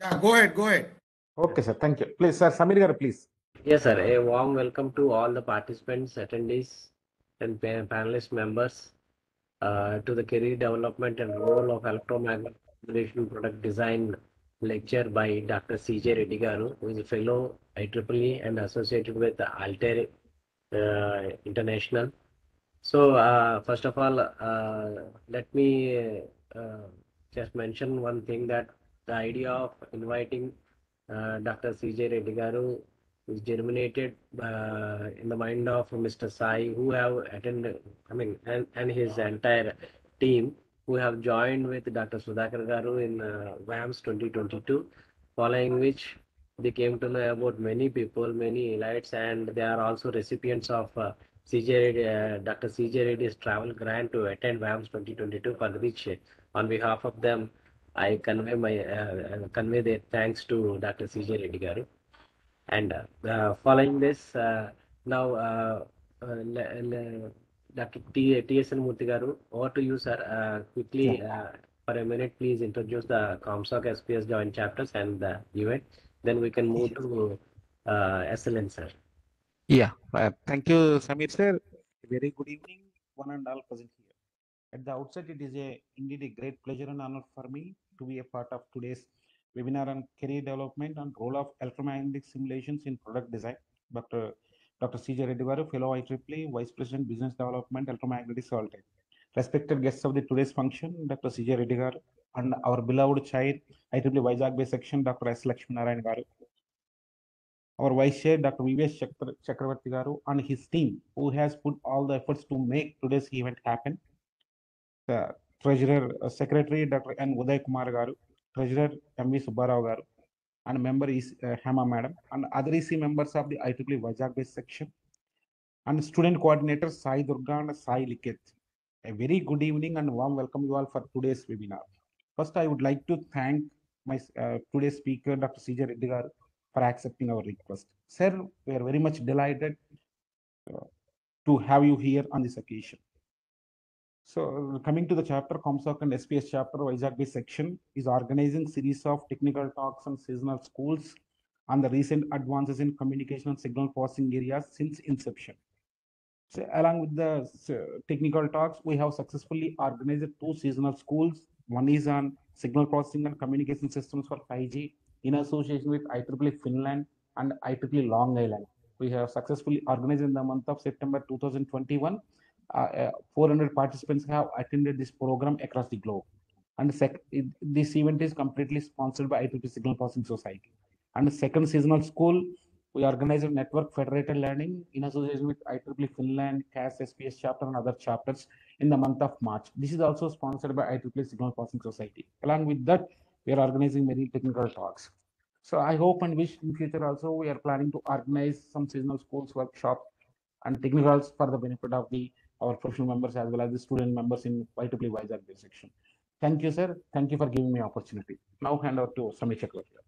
Yeah, go ahead, go ahead. Okay, sir. Thank you. Please, sir, Samir garu, please. Yes, sir. A warm welcome to all the participants, attendees, and pa- panelist members uh, to the career development and role of electromagnetic radiation product design lecture by Dr. C.J. Reddy Garu, who is a fellow IEEE and associated with Altair uh, International. So, uh, first of all, uh, let me uh, just mention one thing that the idea of inviting uh, Dr. C.J. Reddy Garu is germinated uh, in the mind of Mr. Sai, who have attended, I mean, and, and his entire team who have joined with Dr. Sudhakar Garu in uh, VAMS 2022, following which they came to know about many people, many elites, and they are also recipients of uh, CJ uh, Dr. CJ Reddy's travel grant to attend VAMS 2022, for which, uh, on behalf of them, I convey my uh, uh, convey their thanks to Dr. CJ Reddy Garu. And uh, uh, following this, uh, now uh, uh, Dr. T. T.S.N. Murthy Garu, over to you, sir. Uh, quickly, uh, for a minute, please introduce the ComSoc SPS joint chapters and the event. Then we can move to uh, SLN, sir. Yeah, uh, thank you, Samir sir. Very good evening, one and all present here. At the outset, it is a indeed a great pleasure and honor for me to be a part of today's webinar on career development and role of electromagnetic simulations in product design. Dr. Dr. C.J. Reddy Garu, Fellow IEEE, Vice President Business Development, Electromagnetic Altair. Respected guests of the today's function, Dr. C.J. Reddy and our beloved chair, IEEE Vizag Bay section, Dr. S. Lakshmi Narayan Garu. our vice chair dr vvs Chakra- chakravarti garu and his team who has put all the efforts to make today's event happen the treasurer secretary dr n. Uday kumar garu treasurer mv subbarao garu and member is uh, hema madam and other ec members of the IEEE vizag based section and student coordinator sai durga and sai liket. A very good evening and warm welcome you all for today's webinar. First i would like to thank my uh, today's speaker dr cj reddy garu for accepting our request. Sir, we are very much delighted uh, to have you here on this occasion. So coming to the chapter, ComSoc and SPS chapter, Vizag Bay section is organizing series of technical talks on seasonal schools on the recent advances in communication and signal processing areas since inception. So along with the technical talks, we have successfully organized two seasonal schools. One is on signal processing and communication systems for 5G in association with IEEE Finland and IEEE Long Island. We have successfully organized in the month of September 2021. Uh, uh, 400 participants have attended this program across the globe. And it- this event is completely sponsored by IEEE Signal Processing Society. And the second seasonal school, we organized a network federated learning in association with IEEE Finland, CAS, SPS chapter, and other chapters in the month of March. This is also sponsored by IEEE Signal Processing Society. Along with that, we are organizing many technical talks. So I hope and wish in future also we are planning to organize some seasonal schools workshop and technicals for the benefit of the our professional members as well as the student members in IEEE Vizag Bay section. Thank you, sir. Thank you for giving me opportunity. Now hand over to Samir Chakravarti.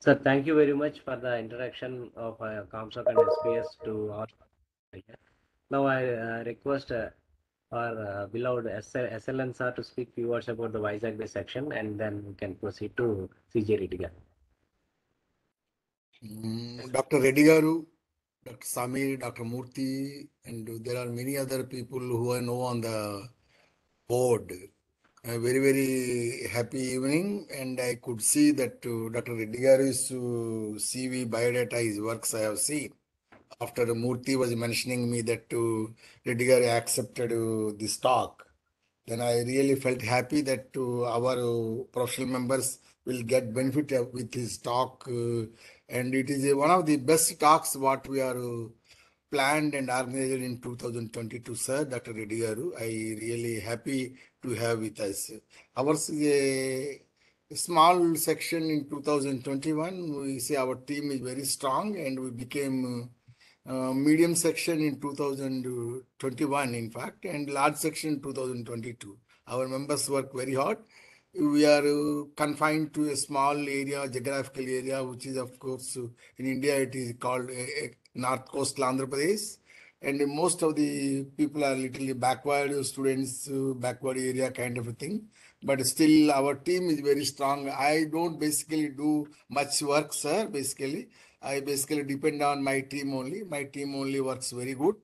Sir, thank you very much for the introduction of uh, ComSoc and SPS to our. Now I uh, request uh, our uh, beloved SLN sir to speak few words about the Vizag Bay section and then we can proceed to CJ Reddy garu. Mm, Dr. Reddy Garu, Dr. Samir, Dr. Murthy, and there are many other people who I know on the board. A very, very happy evening, and I could see that uh, Dr. Reddy Garu's uh, CV biodata, his works I have seen. After Murthy was mentioning me that uh, Reddy Garu accepted uh, this talk, then I really felt happy that uh, our uh, professional members will get benefit of- with his talk. uh, and it is a- one of the best talks what we are uh, planned and organized in 2022, sir, Dr. Reddy Garu. I really happy to have with us. Ours is a small section in 2021. We say our team is very strong and we became uh, uh, medium section in 2021, in fact, and large section 2022. Our members work very hard. We are uh, confined to a small area, geographical area, which is, of course, uh, in India, it is called a, a North Coastal Andhra Pradesh. And most of the people are literally backward students, uh, backward area kind of a thing. But still, our team is very strong. I don't basically do much work, sir. Basically, I basically depend on my team only. My team only works very good.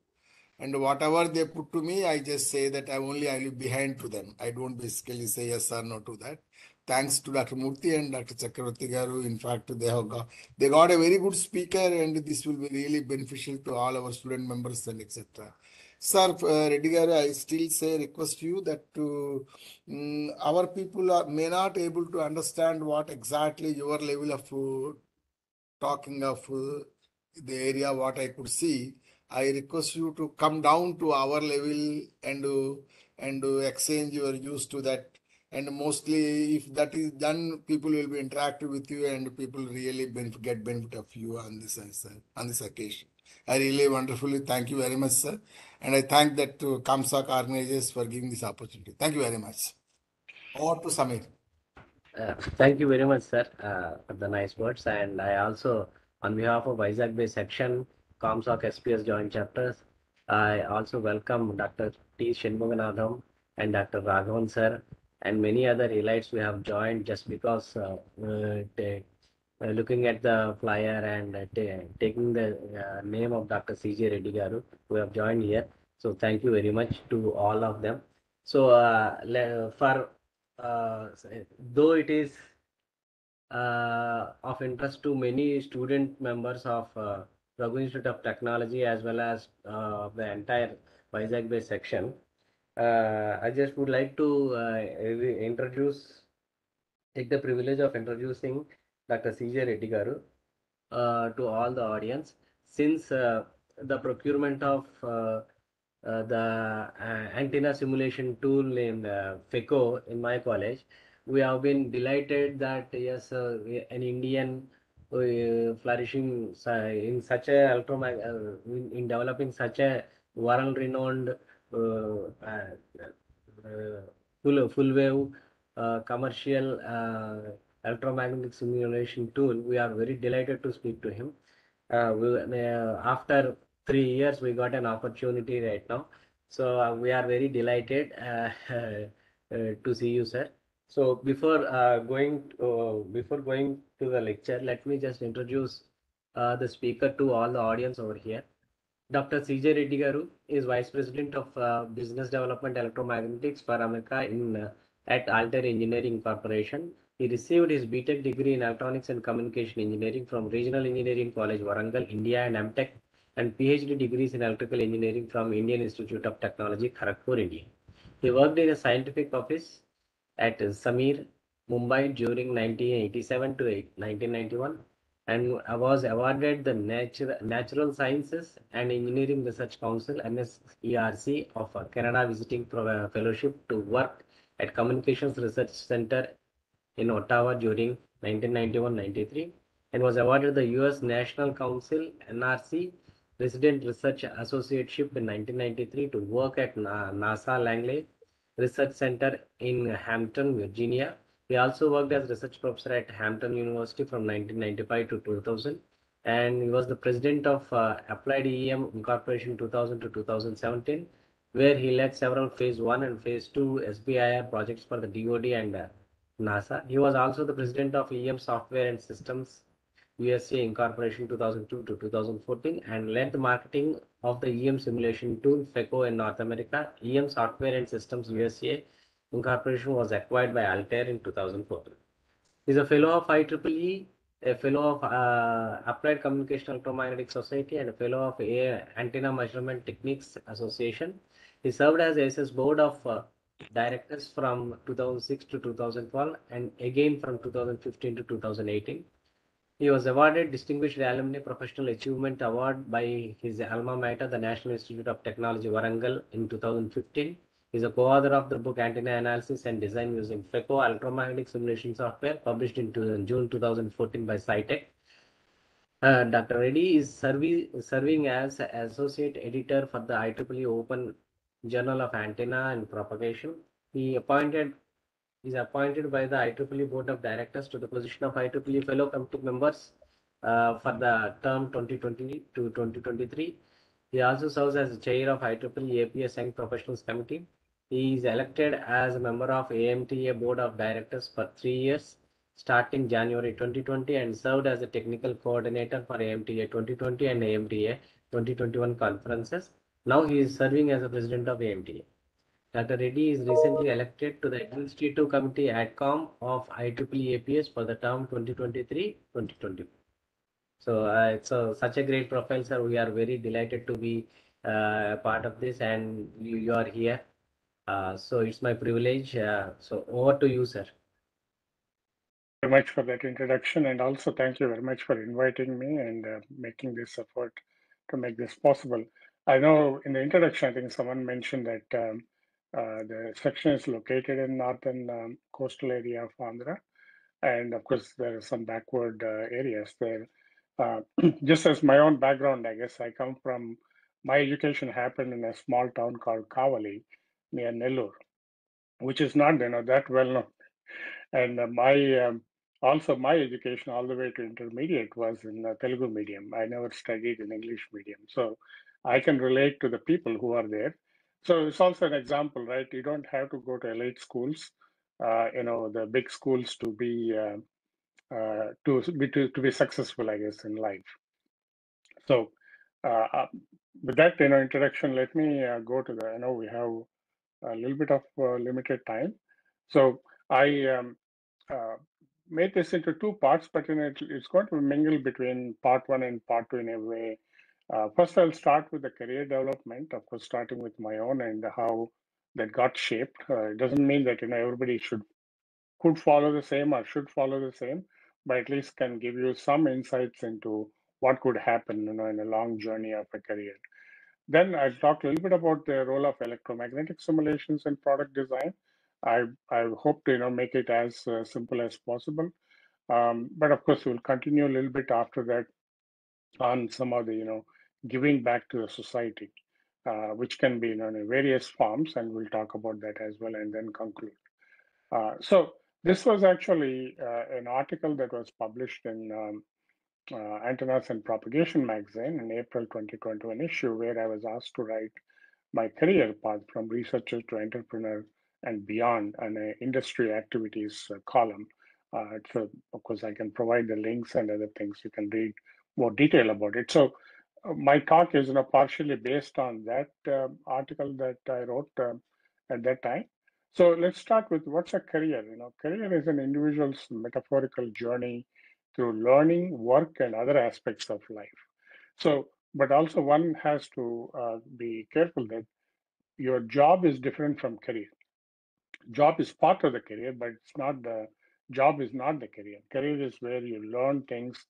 And whatever they put to me, I just say that I only I live behind to them. I don't basically say yes or no to that. Thanks to Dr. Murthy and Dr. Chakravarti Garu. In fact, they have got they got a very good speaker, and this will be really beneficial to all our student members and etc. Sir, uh, Reddy I still say request you that to mm, our people are, may not able to understand what exactly your level of uh, talking of uh, the area what I could see. I request you to come down to our level and uh, and uh, exchange your views to that. And mostly, if that is done, people will be interactive with you, and people really benefit, get benefit of you on this uh, on this occasion. I really wonderfully thank you very much, sir, and I thank that uh, ComSoc organizers for giving this opportunity. Thank you very much. Over to Samir. Uh, thank you very much, sir, uh, for the nice words. And I also, on behalf of Vizag Bay section, Comsoc SPS joint chapters, I also welcome Dr. T. Shanmuganantham and Dr. Raghavan, sir, and many other elites we have joined just because uh, looking at the flyer and uh, ta- taking the uh, name of Dr. C.J. Reddy Garu, who have joined here. So thank you very much to all of them. So for uh, though it is uh, of interest to many student members of uh, Raghu Institute of Technology as well as uh, the entire Vizag Bay section. Uh, I just would like to uh, introduce, take the privilege of introducing Dr. C.J. Reddy uh, to all the audience. Since the procurement of uh, the uh, antenna simulation tool in uh, FEKO in my college, we have been delighted that yes, uh, an Indian uh, flourishing in such a electromag- uh, in, in developing such a world-renowned uh, uh, full full wave commercial electromagnetic simulation tool. We are very delighted to speak to him. We, after three years, we got an opportunity right now. So uh, we are very delighted uh, uh, to see you, sir. So before uh, going uh, before going to the lecture, let me just introduce uh, the speaker to all the audience over here. Dr. C.J. Reddy Garu is Vice President of Business Development Electromagnetics for America in at Altair Engineering Corporation. He received his BTech degree in Electronics and Communication Engineering from Regional Engineering College, Warangal, India, and MTech, and PhD degrees in Electrical Engineering from Indian Institute of Technology, Kharagpur, India. He worked in a scientific office at SAMEER, Mumbai during 1987 to 1991 and was awarded the Natural, Sciences and Engineering Research Council NSERC of a Canada Visiting uh, Fellowship to work at Communications Research Center in Ottawa during 1991-93 and was awarded the US National Council NRC Resident Research Associateship in 1993 to work at NASA Langley Research Center in Hampton, Virginia. He also worked as research professor at Hampton University from 1995 to 2000, and he was the president of uh, Applied EM Incorporation 2000 to 2017, where he led several phase one and phase two SBIR projects for the DoD and uh, NASA. He was also the president of EM Software and Systems USA Incorporation 2002 to 2014 and led the marketing of the EM simulation tool FEKO in North America. EM Software and Systems USA Incorporation was acquired by Altair in 2014. He is a fellow of IEEE, a fellow of uh, Applied Computational Electromagnetic Society, and a fellow of A- Antenna Measurement Techniques Association. He served as ACES Board of uh, Directors from 2006 to 2012 and again from 2015 to 2018. He was awarded Distinguished Alumni Professional Achievement Award by his alma mater, the National Institute of Technology, Warangal, in 2015. He is a co-author of the book Antenna Analysis and Design using FEKO Electromagnetic Simulation Software, published in June 2014 by SciTech. Uh, Dr. Reddy is servi- serving as Associate Editor for the IEEE Open Journal of Antenna and Propagation. He appointed is appointed by the IEEE Board of Directors to the position of IEEE Fellow Committee members uh, for the term 2020 to 2023. He also serves as chair of IEEE APS Young Professionals Committee. He is elected as a member of AMTA Board of Directors for three years, starting January 2020, and served as a technical coordinator for AMTA 2020 and AMTA 2021 conferences. Now he is serving as the president of AMTA. Dr. Reddy is recently elected to the Administrative Committee AdCom of IEEE APS for the term 2023-2024. So uh, it's a, such a great profile, sir. We are very delighted to be uh, part of this and you, you are here. Uh, so it's my privilege. Uh, so over to you, sir. Thank you very much for that introduction and also thank you very much for inviting me and uh, making this effort to make this possible. I know in the introduction, I think someone mentioned that um, uh, the section is located in northern um, coastal area of Andhra. And of course, there are some backward uh, areas there. Uh, just as my own background, I guess I come from, my education happened in a small town called Kavali near Nellore, which is not, you know, that well known. And uh, my, um, also my education all the way to intermediate was in Telugu medium. I never studied in English medium. So I can relate to the people who are there. So it's also an example, right? You don't have to go to elite schools, uh, you know, the big schools to be uh, uh, to be to, to be successful, I guess, in life. So uh, uh, with that, you know, introduction, let me uh, go to the. I know we have a little bit of limited time, so I um, made this into two parts, but in it, it's going to mingle between part one and part two in a way. Uh, first, I'll start with the career development, of course, starting with my own and how that got shaped. Uh, it doesn't mean that you know everybody should could follow the same or should follow the same, but at least can give you some insights into what could happen, you know, in a long journey of a career. Then I talked a little bit about the role of electromagnetic simulations in product design. I I hope to you know make it as uh, simple as possible, um, but of course we'll continue a little bit after that on some of the you know giving back to the society, uh, which can be you know, in various forms, and we'll talk about that as well, and then conclude. Uh, so this was actually uh, an article that was published in um, uh, Antennas and Propagation magazine in April 2021 issue, where I was asked to write my career path from researcher to entrepreneur and beyond an industry activities uh, column. Uh, so of course I can provide the links and other things you can read more detail about it. So my talk is you know partially based on that uh, article that I wrote uh, at that time. So let's start with what's a career. You know, career is an individual's metaphorical journey through learning, work, and other aspects of life. So, but also one has to uh, be careful that your job is different from career. Job is part of the career, but it's not the job is not the career. Career is where you learn things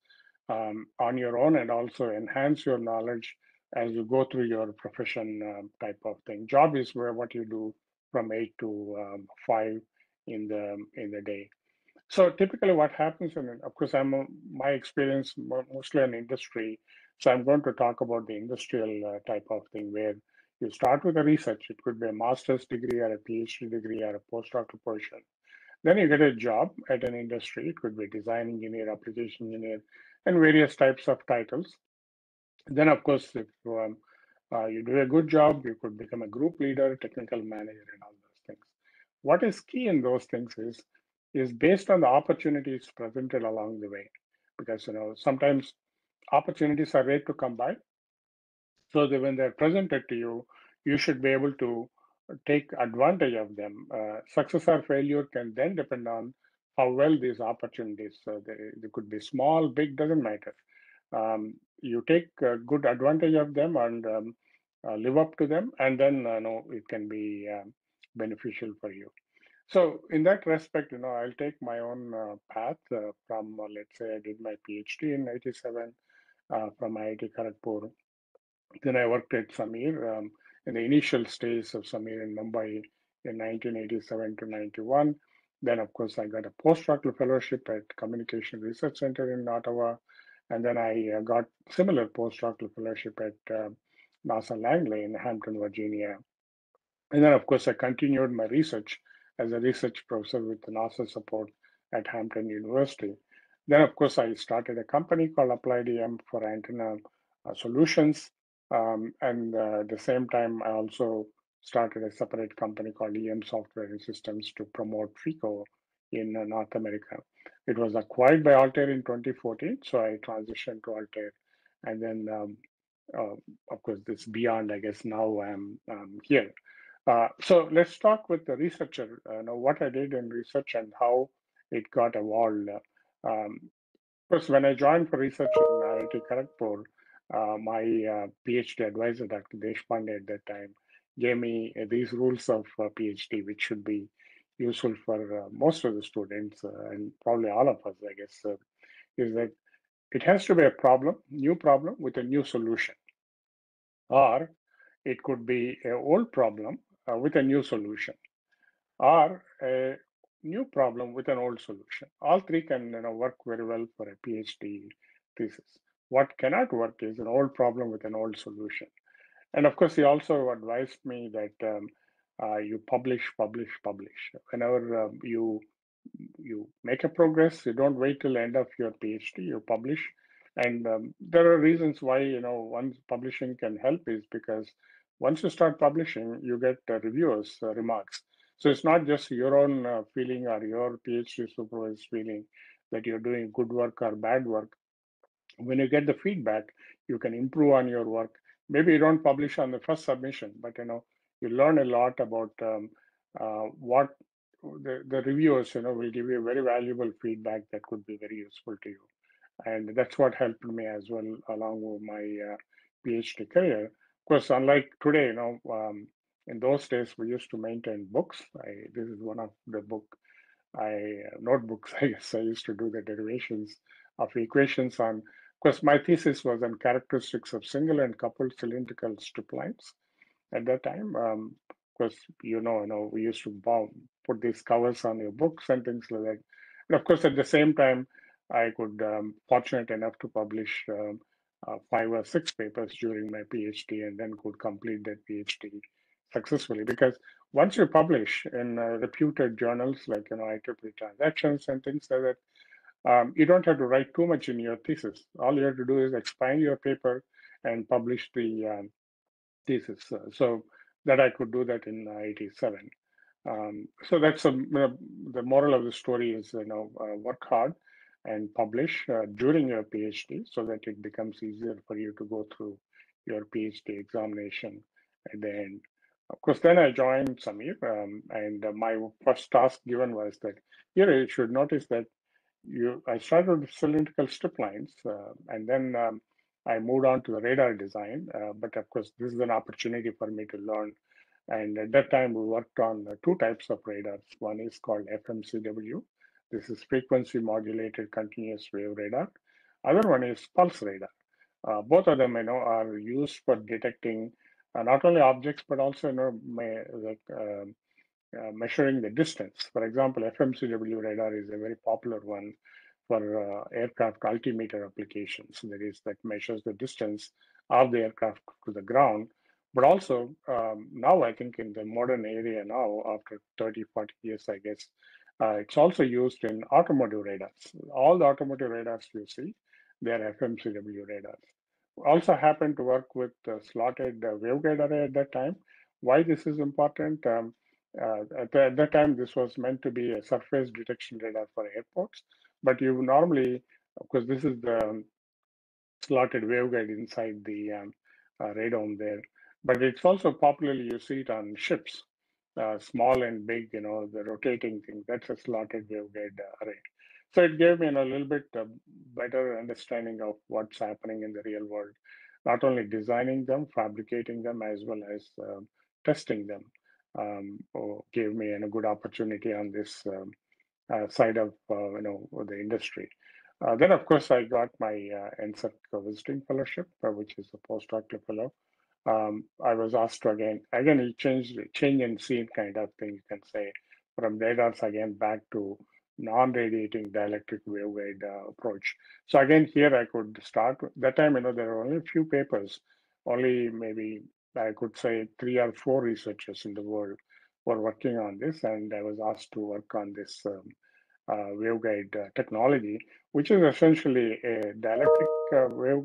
um, on your own and also enhance your knowledge as you go through your profession um, type of thing. Job is where what you do from eight to um, five in the in the day. So typically, what happens, and of course, I'm my experience mostly in industry. So I'm going to talk about the industrial uh, type of thing where you start with a research. It could be a master's degree or a PhD degree or a postdoctoral position. Then you get a job at an industry. It could be design engineer, application engineer, and various types of titles. Then, of course, if um, uh, you do a good job, you could become a group leader, technical manager, and all those things. What is key in those things is is based on the opportunities presented along the way, because you know sometimes opportunities are rare to come by. So that when they're presented to you, you should be able to take advantage of them. Uh, success or failure can then depend on how well these opportunities. So they, they could be small, big, doesn't matter. Um, you take uh, good advantage of them and um, uh, live up to them, and then uh, know it can be um, beneficial for you. So in that respect, you know, I'll take my own uh, path uh, from, uh, let's say, I did my PhD in '87 from IIT Kharagpur. Then I worked at SAMEER um, in the initial stages of SAMEER in Mumbai in 1987 to 91. Then, of course, I got a postdoctoral fellowship at Communication Research Center in Ottawa. And then I uh, got similar postdoctoral fellowship at uh, NASA Langley in Hampton, Virginia. And then, of course, I continued my research as a research professor with the NASA support at Hampton University. then, of course, I started a company called Applied EM for antenna uh, solutions. Um, and uh, at the same time, I also started a separate company called EM Software and Systems to promote FEKO in uh, North America. It was acquired by Altair in 2014, so I transitioned to Altair. And then, um, uh, of course, this beyond, I guess now I'm um, here. Uh, so let's talk with the researcher, uh, know what I did in research and how it got evolved. Um, first, when I joined for research in IIT Kharagpur, uh, my uh, PhD advisor, Dr. Deshpande at that time, gave me uh, these rules of uh, PhD, which should be useful for uh, most of the students and probably all of us, I guess, is that it has to be a problem, new problem with a new solution. Or it could be an old problem with a new solution. Or a new problem with an old solution. All three can you know, work very well for a PhD thesis. What cannot work is an old problem with an old solution. And of course, he also advised me that um, uh, you publish, publish, publish. Whenever um, you you make a progress, you don't wait till the end of your PhD. You publish, and um, there are reasons why you know once publishing can help is because once you start publishing, you get uh, reviewers' uh, remarks. So it's not just your own uh, feeling or your PhD supervisor's feeling that you're doing good work or bad work. When you get the feedback, you can improve on your work. Maybe you don't publish on the first submission, but you know you learn a lot about um, uh, what the, the reviewers you know will give you very valuable feedback that could be very useful to you. And that's what helped me as well along with my uh, phd career. Of course unlike today you know um, in those days we used to maintain books. I this is one of the book i notebooks i guess i used to do the derivations of equations on course my thesis was on characteristics of single and coupled cylindrical strip lines at that time um, course, you know, you know, we used to bomb, put these covers on your books and things like that. And of course, at the same time, I could um, fortunate enough to publish um, uh, five or six papers during my PhD, and then could complete that PhD successfully. Because once you publish in uh, reputed journals like you know IEEE Transactions and things like that, um, you don't have to write too much in your thesis. All you have to do is expand your paper and publish the um, thesis. Uh, so that I could do that in uh, 87. Um, so that's a, the moral of the story is, you know, uh, work hard and publish uh, during your PhD so that it becomes easier for you to go through your PhD examination at the end. Of course, then I joined SAMEER, um, and my first task given was that here you should notice that you I started with cylindrical strip lines, uh, and then um, I moved on to the radar design, uh, but of course, this is an opportunity for me to learn. And at that time, we worked on uh, two types of radars. One is called FMCW. This is frequency modulated continuous wave radar. Other one is pulse radar. Uh, both of them, you know, are used for detecting uh, not only objects but also, you know, may, like, um, uh, measuring the distance. For example, FMCW radar is a very popular one for uh, aircraft altimeter applications. That is, that measures the distance of the aircraft to the ground. But also um, now, I think in the modern area now, after 30, 40 years, I guess, uh, it's also used in automotive radars. All the automotive radars you see, they're FMCW radars. Also happened to work with uh, slotted uh, waveguide array at that time. Why this is important? Um, at, the, at, that time, this was meant to be a surface detection radar for airports. But you normally, of course, this is the slotted waveguide inside the um, uh, radome there. But it's also popularly you see it on ships, uh, small and big, you know, the rotating thing. That's a slotted waveguide uh, array. So it gave me you know, a little bit uh, better understanding of what's happening in the real world, not only designing them, fabricating them, as well as um, testing them. Um, gave me a good opportunity on this um, uh, side of uh, you know the industry. Uh, then, of course, I got my NSERC visiting fellowship, which is a postdoctoral fellow. Um, I was asked to again, again, it changed, change and scene kind of thing, you can say, from radars again back to non-radiating dielectric waveguide uh, approach. So again, here I could start. That time, you know, there were only a few papers, only maybe I could say three or four researchers in the world were working on this, and I was asked to work on this um, uh, waveguide uh, technology, which is essentially a dielectric uh, wave,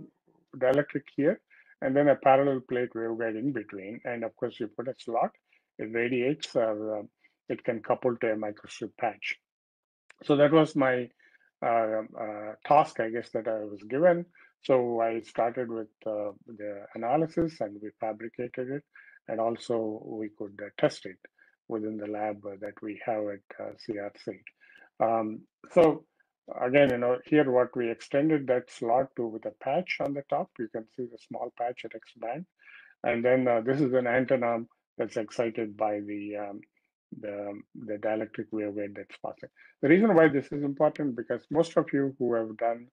dielectric here, and then a parallel plate waveguide in between. And of course, you put a slot, it radiates, or uh, it can couple to a microstrip patch. So that was my uh, uh, task, I guess, that I was given. So I started with uh, the analysis and we fabricated it, and also we could uh, test it within the lab uh, that we have at uh, CRC. Um, so again, you know, here what we extended that slot to with a patch on the top. You can see the small patch at X band, and then uh, this is an antenna that's excited by the um, the, the dielectric waveguide that's passing. The reason why this is important because most of you who have done,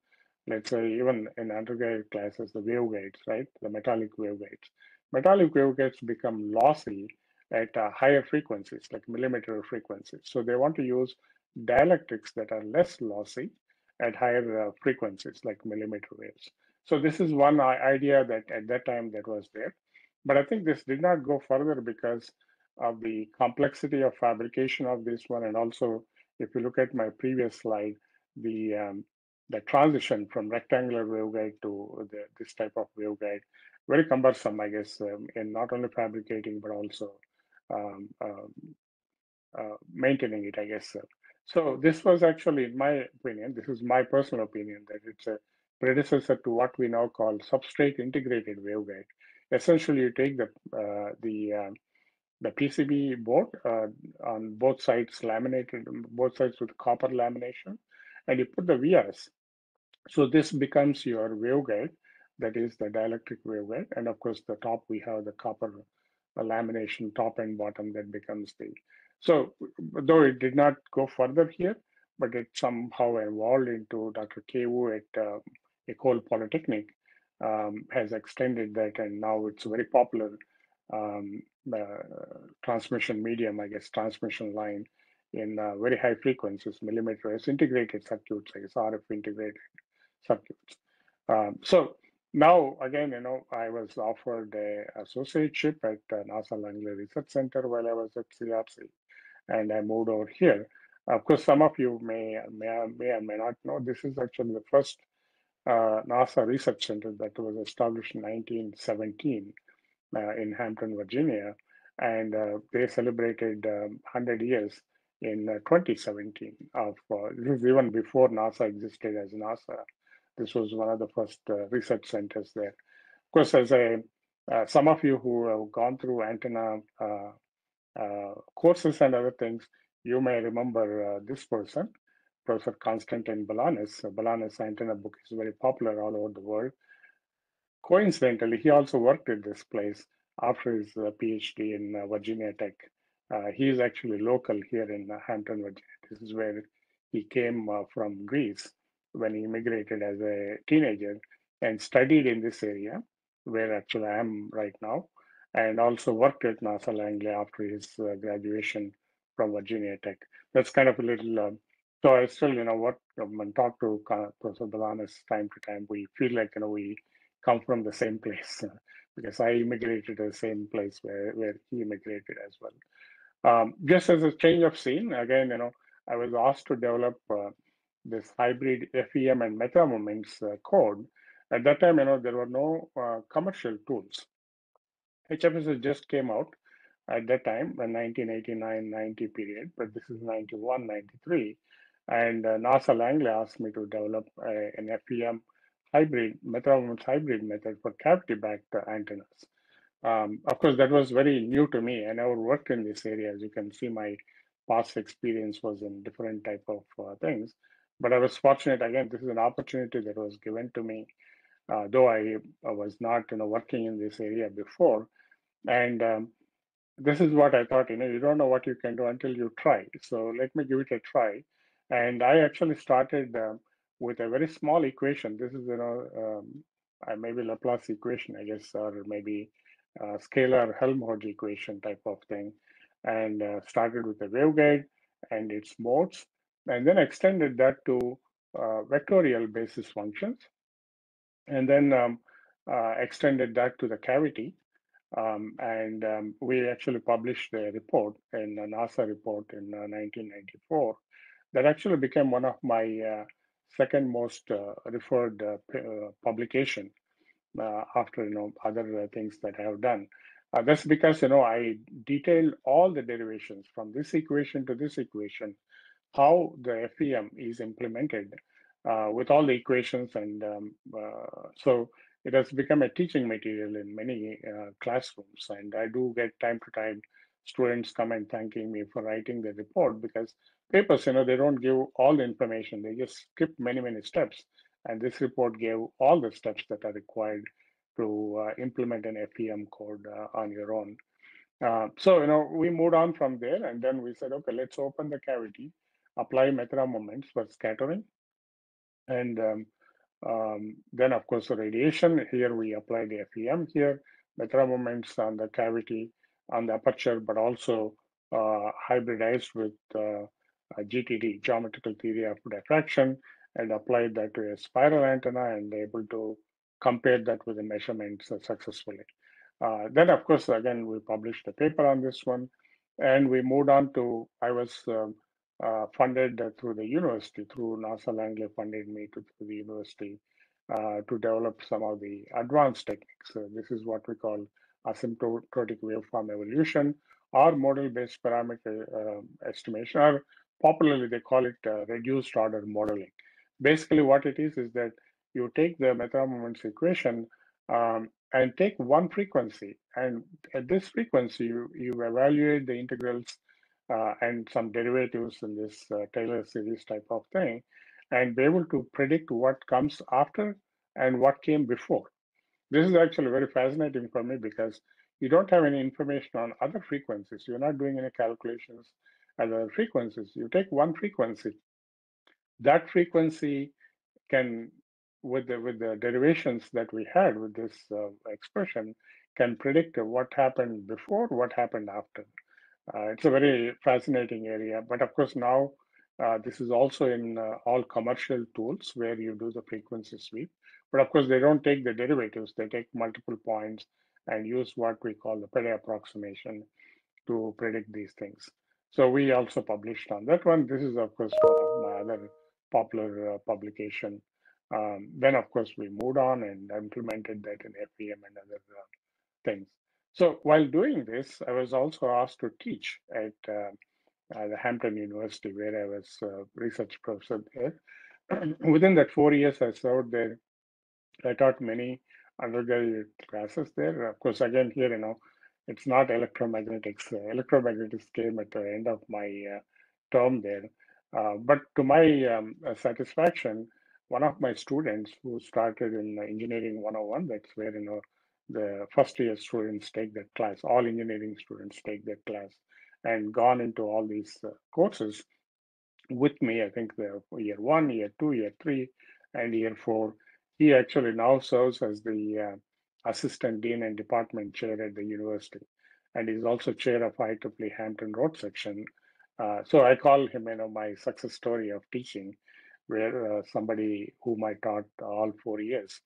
let's say, even in undergraduate classes, the waveguides, right, the metallic waveguides, metallic waveguides become lossy at uh, higher frequencies, like millimeter frequencies. So they want to use dielectrics that are less lossy at higher uh, frequencies, like millimeter waves. So this is one idea that at that time that was there. But I think this did not go further because of the complexity of fabrication of this one. And also, if you look at my previous slide, the um, the transition from rectangular waveguide to the, this type of waveguide, very cumbersome, I guess, um, in not only fabricating, but also um, um, uh, maintaining it, I guess. So this was actually, in my opinion, this is my personal opinion, that it's a predecessor to what we now call substrate integrated waveguide. Essentially, you take the uh, the um, the PCB board uh, on both sides laminated, both sides with copper lamination, and you put the vias. So this becomes your waveguide, that is the dielectric waveguide, and of course the top we have the copper uh, lamination top and bottom that becomes the. So though it did not go further here, but it somehow evolved into Dr. Ke Wu at uh, Ecole Polytechnique um, has extended that, and now it's a very popular um, transmission medium, I guess, transmission line in uh, very high frequencies, millimeter integrated circuits, RF integrated circuits. Um, so now, again, you know, I was offered a associateship at uh, NASA Langley Research Center while I was at CRC, and I moved over here. Of course, some of you may may may or may not know this is actually the first uh, NASA research center that was established in 1917 uh, in Hampton, Virginia, and uh, they celebrated um, 100 years in uh, 2017. Of this is even before NASA existed as NASA. This was one of the first uh, research centers there. Of course, as a uh, some of you who have gone through antenna uh, courses and other things, you may remember this person, Professor Constantine Balanis. Balanis antenna book is very popular all over the world. Coincidentally, he also worked at this place after his uh, PhD in uh, Virginia Tech. Uh, he is actually local here in Hampton, Virginia. This is where he came from Greece when he immigrated as a teenager and studied in this area where actually I am right now, and also worked at NASA Langley after his uh, graduation from Virginia Tech. That's kind of a little. Uh, so I still, you know, um, and talk to Professor Balanis time to time. We feel like you know we come from the same place because I immigrated to the same place where, where he immigrated as well. Um, just as a change of scene, again, you know, I was asked to develop uh, this hybrid FEM and meta uh, code. At that time, you know, there were no uh, commercial tools. HFSS just came out at that time, the 1989-90 period, but this is 91, 93. And uh, NASA Langley asked me to develop an FEM hybrid, meta-moments hybrid method for cavity-backed antennas. Um, of course, that was very new to me. And I never worked in this area. As you can see, my past experience was in different type of uh, things. But I was fortunate. Again, this is an opportunity that was given to me, uh, though I, I, was not, you know, working in this area before. And um, this is what I thought. You know, you don't know what you can do until you try. So let me give it a try. And I actually started. Um, with a very small equation. This is, you know, um, uh, maybe Laplace equation, I guess, or maybe uh, scalar Helmholtz equation type of thing, and uh, started with a waveguide and its modes, and then extended that to uh, vectorial basis functions, and then um, uh, extended that to the cavity. Um, and um, we actually published a report in a NASA report in 1994 that actually became one of my uh, second most uh, referred uh, uh, publication uh, after you know other uh, things that I have done. Uh, that's because you know I detailed all the derivations from this equation to this equation, how the FEM is implemented uh, with all the equations, and um, uh, so it has become a teaching material in many uh, classrooms. And I do get time to time students come and thanking me for writing the report because papers, you know, they don't give all the information; they just skip many many steps. And this report gave all the steps that are required to uh, implement an FEM code uh, on your own. Uh, so, you know, we moved on from there and then we said, okay, let's open the cavity, apply method of moments for scattering. And um, um, then, of course, the radiation. Here we apply the FEM here, method of moments on the cavity, on the aperture, but also uh, hybridized with uh, GTD, geometrical theory of diffraction, and applied that to a spiral antenna and able to compare that with the measurements successfully. Uh, then, of course, again, we published a paper on this one, and we moved on to, I was um, uh, funded through the university, through NASA Langley funded me to, through the university uh, to develop some of the advanced techniques. So this is what we call asymptotic waveform evaluation or model-based parameter uh, estimation, or popularly they call it uh, reduced order modeling. Basically, what it is is that you take the method of moments equation um, and take one frequency, and at this frequency, you, you evaluate the integrals uh, and some derivatives in this uh, Taylor series type of thing, and be able to predict what comes after and what came before. This is actually very fascinating for me because you don't have any information on other frequencies. You're not doing any calculations at other frequencies. You take one frequency. That frequency can, with the with the derivations that we had with this uh, expression, can predict what happened before, what happened after. Uh, it's a very fascinating area, but of course now uh, this is also in uh, all commercial tools where you do the frequency sweep. But of course, they don't take the derivatives; they take multiple points and use what we call the Padé approximation to predict these things. So we also published on that one. This is of course one of my other popular uh, publication. Um, then of course we moved on and implemented that in FEM and other uh, things. So while doing this, I was also asked to teach at uh, uh, the Hampton University, where I was uh, research professor there. Within that four years I served there, I taught many undergraduate classes there. Of course, again here, you know, it's not electromagnetics. Uh, electromagnetics came at the end of my uh, term there. Uh, but to my um, satisfaction, one of my students who started in engineering 101, that's where, you know, the first year students take that class, all engineering students take that class and gone into all these uh, courses with me. I think the year one, year two, year three, and year four. He actually now serves as the uh, assistant dean and department chair at the university, and he's also chair of IEEE Hampton Road section. Uh, so I call him, you know, my success story of teaching, where uh, somebody whom I taught all four years.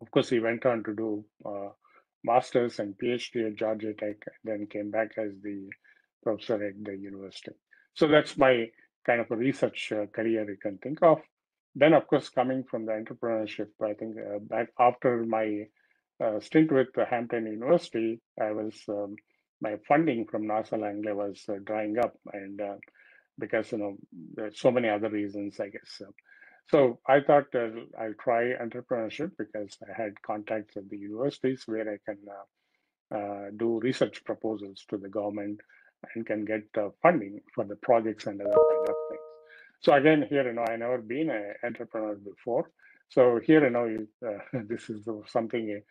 Of course, he went on to do uh, masters and PhD at Georgia Tech, then came back as the professor at the university. So that's my kind of a research uh, career you can think of. Then, of course, coming from the entrepreneurship, I think uh, back after my uh, stint with the Hampton University, I was um, my funding from NASA Langley was uh, drying up, and uh, because you know so many other reasons, I guess. So I thought uh, I'll try entrepreneurship because I had contacts at the universities where I can uh, do research proposals to the government and can get uh, funding for the projects and other kind of things. So again, here, you know, I never been an entrepreneur before. So here, you know, uh, this is something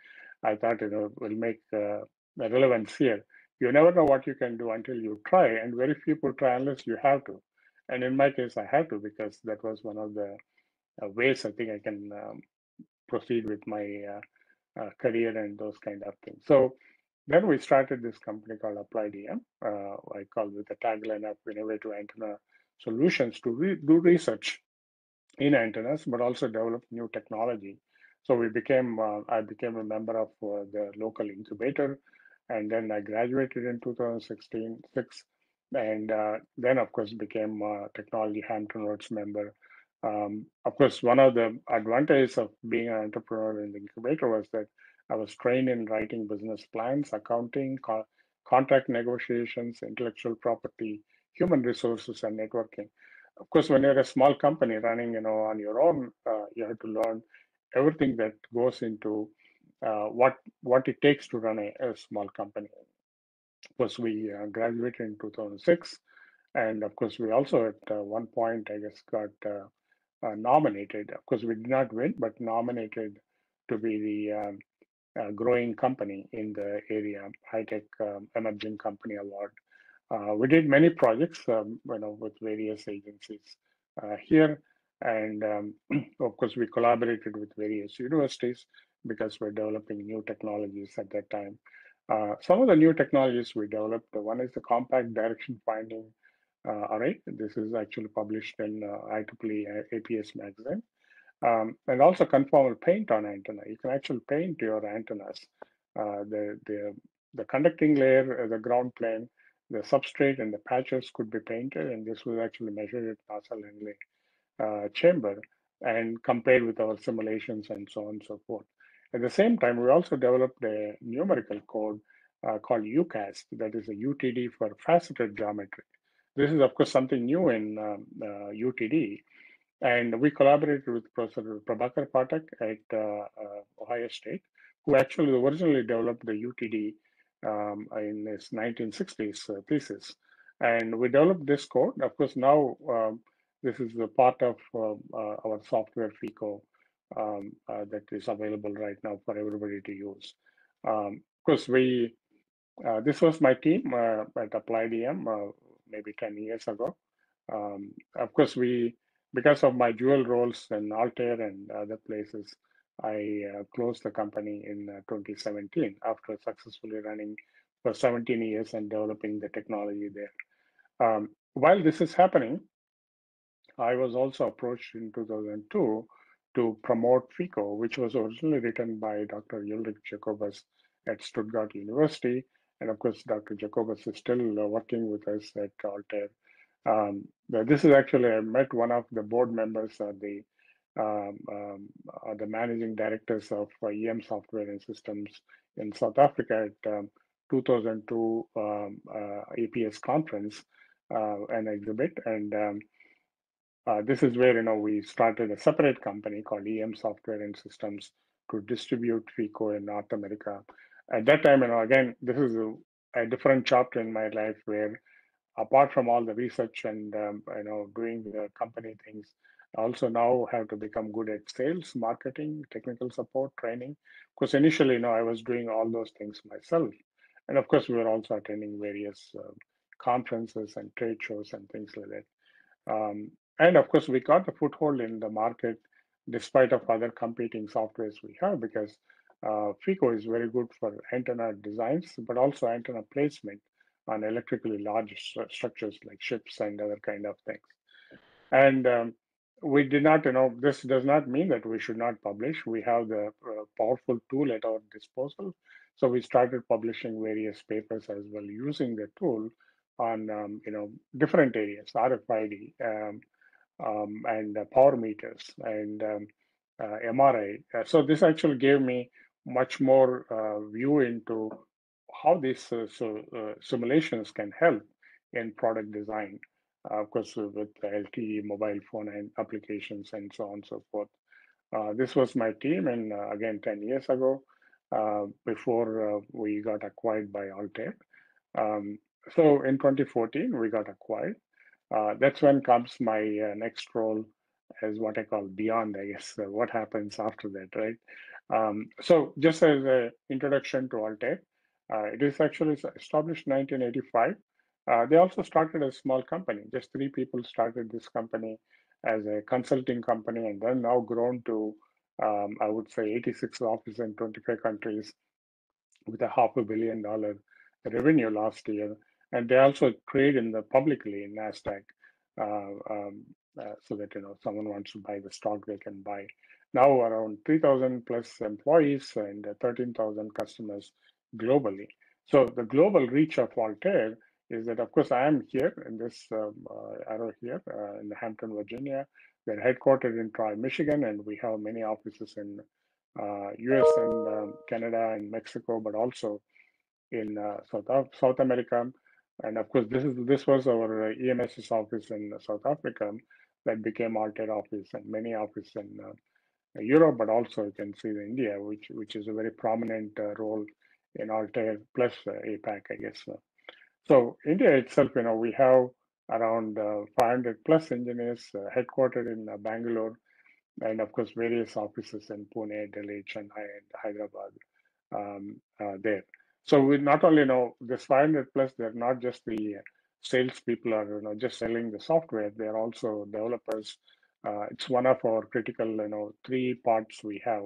I thought, you know, will make uh, relevance here. You never know what you can do until you try, and very few people try unless you have to. And in my case, I had to because that was one of the uh, ways I think I can um, proceed with my uh, uh, career and those kind of things. So then we started this company called Applied EM. Uh, I call it the tagline of innovative antenna solutions to re do research in antennas, but also develop new technology. So we became, uh, I became a member of uh, the local incubator, and then I graduated in 2016, six, and uh, then of course became a technology Hampton Roads member. Um, of course, one of the advantages of being an entrepreneur in the incubator was that I was trained in writing business plans, accounting, co- contract negotiations, intellectual property, human resources, and networking. Of course, when you're a small company running, you know, on your own, uh, you have to learn everything that goes into uh, what what it takes to run a, a small company. Of course, we uh, graduated in 2006, and of course, we also at uh, one point, I guess, got uh, nominated. Of course, we did not win, but nominated to be the um, uh, growing company in the area, high tech um, emerging company award. Uh, we did many projects, um, you know, with various agencies uh, here, and um, of course, we collaborated with various universities because we're developing new technologies at that time. Uh, some of the new technologies we developed, one is the compact direction finding uh, array. This is actually published in uh, IEEE APS magazine. Um, and also conformal paint on antenna. You can actually paint your antennas. Uh, the, the, the conducting layer, the ground plane, the substrate and the patches could be painted and this was actually measured at NASA Langley uh, chamber and compared with our simulations and so on and so forth. At the same time, we also developed a numerical code uh, called UCAST, that is a UTD for faceted geometry. This is, of course, something new in um, uh, UTD. And we collaborated with Professor Prabhakar Pathak at uh, uh, Ohio State, who actually originally developed the UTD um, in his 1960s uh, thesis. And we developed this code. Of course, now um, this is a part of uh, uh, our software FEKO um, uh, that is available right now for everybody to use. Um, of course, we this was my team at Applied EM maybe 10 years ago. Um, of course, we because of my dual roles in Altair and other places, I uh, closed the company in uh, 2017 after successfully running for 17 years and developing the technology there. Um, while this is happening, I was also approached in 2002 to promote FEKO, which was originally written by Dr. Ulrich Jakobus at Stuttgart University. And of course, Dr. Jakobus is still uh, working with us at Altair. Um, this is actually, I met one of the board members of the um, um, the managing directors of uh, EM Software and Systems in South Africa at um, 2002 um, uh, APS conference uh, and exhibit. And um, uh, this is where you know we started a separate company called EM Software and Systems to distribute FEKO in North America. At that time, you know, again, this is a, a different chapter in my life where, apart from all the research and um, you know doing the company things, also now have to become good at sales, marketing, technical support, training. Because initially, you know, I was doing all those things myself. And of course, we were also attending various uh, conferences and trade shows and things like that. Um, and of course, we got a foothold in the market despite of other competing softwares we have because uh, FEKO is very good for antenna designs, but also antenna placement on electrically large st structures like ships and other kind of things. And um, we did not, you know, this does not mean that we should not publish. We have the uh, powerful tool at our disposal. So we started publishing various papers as well using the tool on, um, you know, different areas, RFID um, um, and uh, power meters and um, uh, MRI. Uh, so this actually gave me much more uh, view into how these uh, so, simulations can help in product design. Uh, of course, with LTE, mobile phone and applications and so on and so forth. Uh, this was my team, and uh, again, 10 years ago, before we got acquired by Altair. Um, so in 2014, we got acquired. that's when comes my next role as what I call beyond, I guess, uh, what happens after that, right? Um, so just as an introduction to Altair, uh, it is actually established 1985 uh, they also started a small company. Just three people started this company as a consulting company and then now grown to, um, I would say, 86 offices in 25 countries with a half a billion dollar revenue last year. And they also trade in the publicly in NASDAQ uh, um, uh, so that, you know, someone wants to buy the stock, they can buy. Now around 3,000 plus employees and 13,000 customers globally. So the global reach of Altair is that, of course, I am here in this um, uh, arrow here uh, in Hampton, Virginia. They're headquartered in Troy, Michigan, and we have many offices in uh, US and um, Canada and Mexico, but also in uh, South, South America. And of course, this is this was our uh, EMS's office in South Africa that became Altair office and many offices in uh, Europe, but also you can see the India, which which is a very prominent uh, role in Altair plus uh, APAC, I guess. So India itself, you know, we have around 500 plus engineers headquartered in Bangalore, and of course various offices in Pune, Delhi, Chennai, and Hyderabad um, uh, there. So we not only know this 500 plus, they're not just the salespeople are you know just selling the software. They're also developers. Uh, it's one of our critical you know three parts we have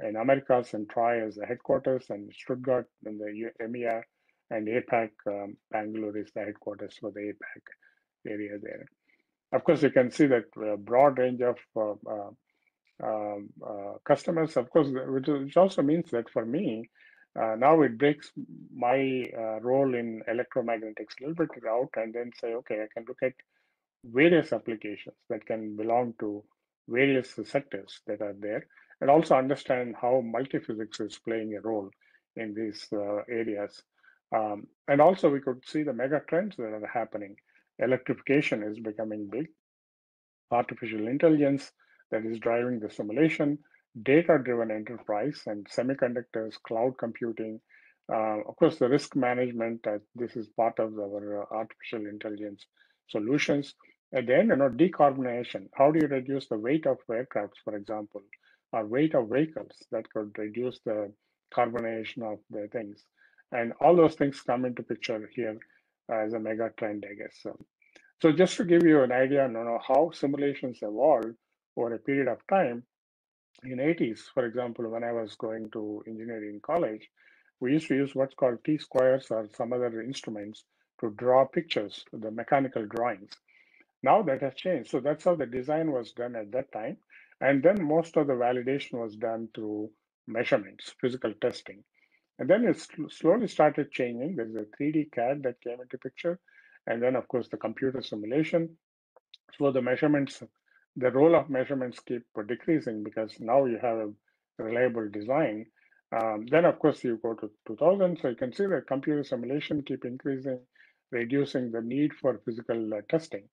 in Americas and Troy as the headquarters, and Stuttgart in the EMEA, and APAC. Um, Bangalore is the headquarters for the APAC area there. Of course, you can see that uh, broad range of uh, uh um, uh, customers. Of course, which, which also means that for me, uh, now it breaks my role in electromagnetics a little bit out and then say, okay, I can look at various applications that can belong to various sectors that are there and also understand how multiphysics is playing a role in these uh, areas. Um, and also we could see the mega trends that are happening. Electrification is becoming big. Artificial intelligence that is driving the simulation data-driven enterprise and semiconductors, cloud computing. Uh, of course, the risk management, uh, this is part of our uh, artificial intelligence solutions. And then, you know, decarbonization. How do you reduce the weight of aircrafts, for example, or weight of vehicles that could reduce the carbonization of the things? And all those things come into picture here as a mega trend, I guess. So, so just to give you an idea, you know, how simulations evolved over a period of time, in 80s, for example, when I was going to engineering college, we used to use what's called T-squares or some other instruments to draw pictures, the mechanical drawings. Now that has changed. So that's how the design was done at that time. And then most of the validation was done through measurements, physical testing. And then it slowly started changing. There's a 3D CAD that came into picture. And then, of course, the computer simulation. So the measurements the role of measurements keep decreasing because now you have a reliable design. Um, then, of course, you go to 2000. So you can see that computer simulation keep increasing, reducing the need for physical uh, testing.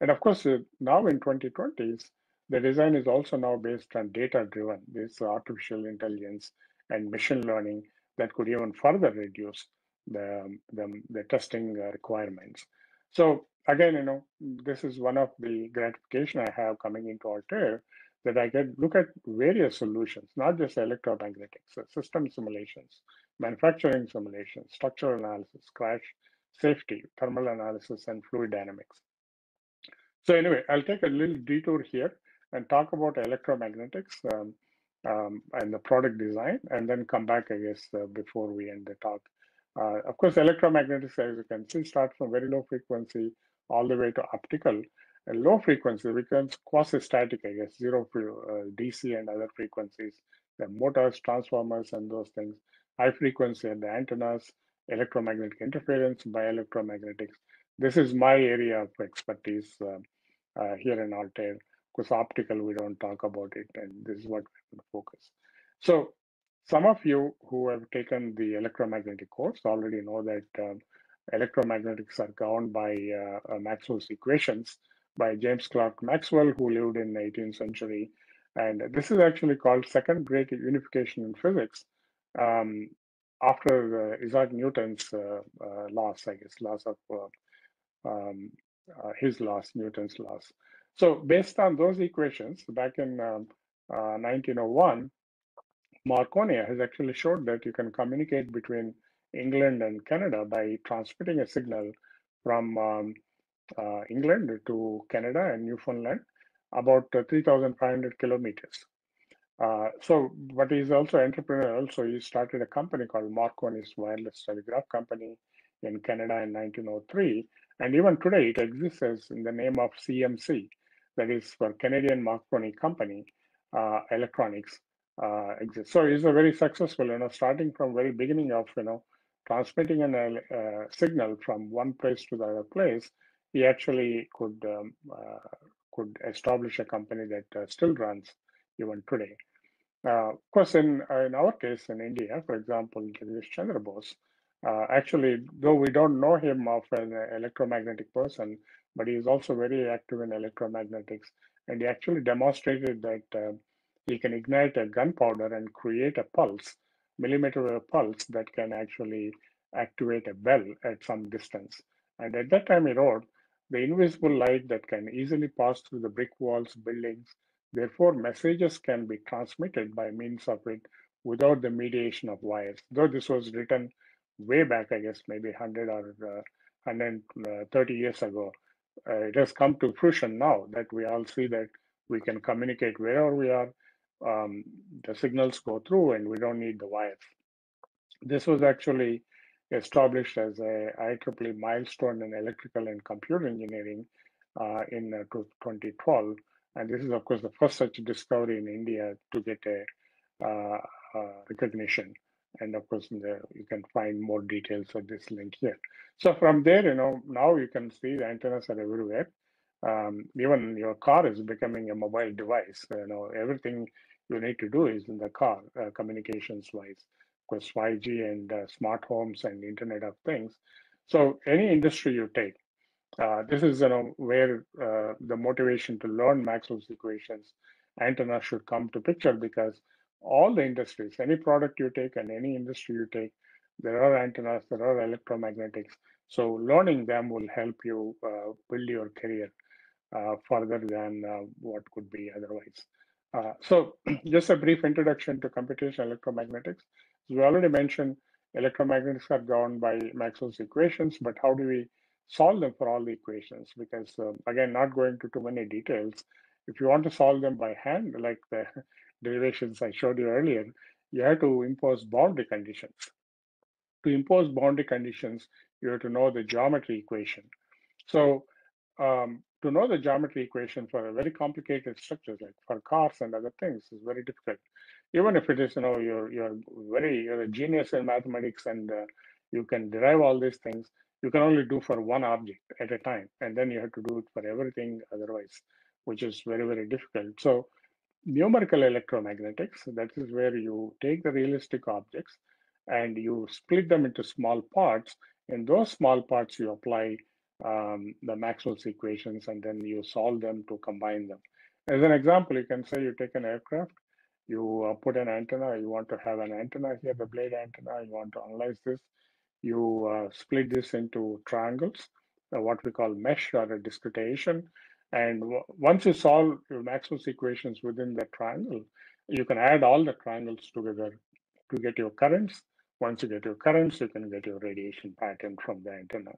And of course, now in 2020s, the design is also now based on data driven, this artificial intelligence and machine learning that could even further reduce the, the, the testing requirements. So again, you know, this is one of the gratification I have coming into Altair that I can look at various solutions, not just electromagnetics, so system simulations, manufacturing simulations, structural analysis, crash safety, thermal analysis, and fluid dynamics. So anyway, I'll take a little detour here and talk about electromagnetics um, um, and the product design, and then come back, I guess, uh, before we end the talk. Uh, of course, electromagnetics, as you can see, starts from very low frequency all the way to optical. And low frequency becomes quasi-static, I guess, zero uh, DC and other frequencies, the motors, transformers, and those things. High frequency and the antennas, electromagnetic interference, bioelectromagnetics. This is my area of expertise uh, uh, here in Altair. Because optical, we don't talk about it, and this is what to focus. So some of you who have taken the electromagnetic course already know that um, electromagnetics are governed by uh, uh, Maxwell's equations by James Clerk Maxwell, who lived in the 18th century. And this is actually called second great unification in physics um, after uh, Isaac Newton's uh, uh, laws, I guess, laws of uh, um, his laws, Newton's laws. So based on those equations, back in um, 1901, Marconi has actually showed that you can communicate between England and Canada by transmitting a signal from um, uh, England to Canada and Newfoundland about uh, 3,500 kilometers. Uh, so, but he's also entrepreneurial. So he started a company called Marconi's Wireless Telegraph Company in Canada in 1903. And even today, it exists as in the name of CMC, that is for Canadian Marconi Company uh, Electronics uh, exists. So it's a very successful, you know, starting from very beginning of, you know, transmitting an uh, signal from one place to the other place, he actually could um, uh, could establish a company that uh, still runs even today. Uh, of course, in in our case in India, for example, Chandra Bose, uh, actually, though we don't know him of an electromagnetic person, but he is also very active in electromagnetics, and he actually demonstrated that uh, he can ignite a gunpowder and create a pulse, millimeter wave pulse that can actually activate a bell at some distance. And at that time, he wrote, the invisible light that can easily pass through the brick walls, buildings. Therefore, messages can be transmitted by means of it without the mediation of wires. Though this was written way back, I guess maybe 100 or uh, 130 years ago, uh, it has come to fruition now that we all see that we can communicate wherever we are. Um, the signals go through and we don't need the wires. This was actually established as a IEEE milestone in electrical and computer engineering uh, in uh, 2012. And this is, of course, the first such discovery in India to get a uh, uh recognition. And of course, the, you can find more details of this link here. So from there, you know, now you can see the antennas are everywhere. Um, even your car is becoming a mobile device. You know, everything you need to do is in the car, uh, communications wise course, 5G and uh, smart homes and Internet of Things. So any industry you take, uh, this is you know where uh, the motivation to learn Maxwell's equations antenna should come to picture because all the industries, any product you take and any industry you take, there are antennas, there are electromagnetics. So learning them will help you uh, build your career uh, further than uh, what could be otherwise. Uh, so just a brief introduction to computational electromagnetics. So we already mentioned electromagnetics are governed by Maxwell's equations, but how do we solve them for all the equations? Because uh, again, not going to too many details, if you want to solve them by hand, like the derivations I showed you earlier, you have to impose boundary conditions. To impose boundary conditions, you have to know the geometry equation. So um, to know the geometry equation for a very complicated structures like for cars and other things is very difficult. Even if it is, you know, you're you're very you're a genius in mathematics and uh, you can derive all these things, you can only do for one object at a time, and then you have to do it for everything otherwise, which is very very difficult. So numerical electromagnetics, that is where you take the realistic objects and you split them into small parts. In those small parts, you apply um, the Maxwell's equations and then you solve them to combine them. As an example, you can say you take an aircraft, you uh, put an antenna, you want to have an antenna here, the blade antenna, you want to analyze this, you uh, split this into triangles, uh, what we call mesh or a discretization. And once you solve your Maxwell's equations within that triangle, you can add all the triangles together to get your currents. Once you get your currents, you can get your radiation pattern from the antenna.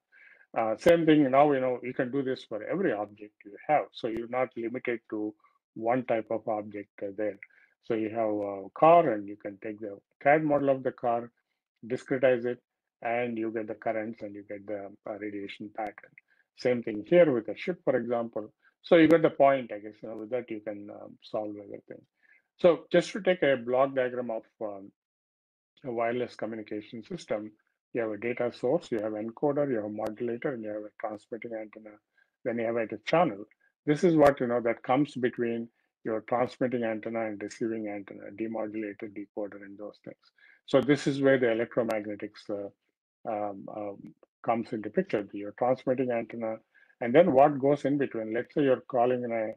Uh, same thing now, you know, you can do this for every object you have. So you're not limited to one type of object there. So you have a car and you can take the CAD model of the car, discretize it, and you get the currents and you get the uh, radiation pattern. Same thing here with a ship, for example. So you get the point, I guess. You know, with that, you can um, solve everything. So just to take a block diagram of um, a wireless communication system, you have a data source, you have encoder, you have a modulator, and you have a transmitting antenna. Then you have a channel. This is what you know that comes between your transmitting antenna and receiving antenna, demodulator, decoder, and those things. So this is where the electromagnetics uh, um, um, comes into picture. Your transmitting antenna, and then what goes in between. Let's say you're calling in a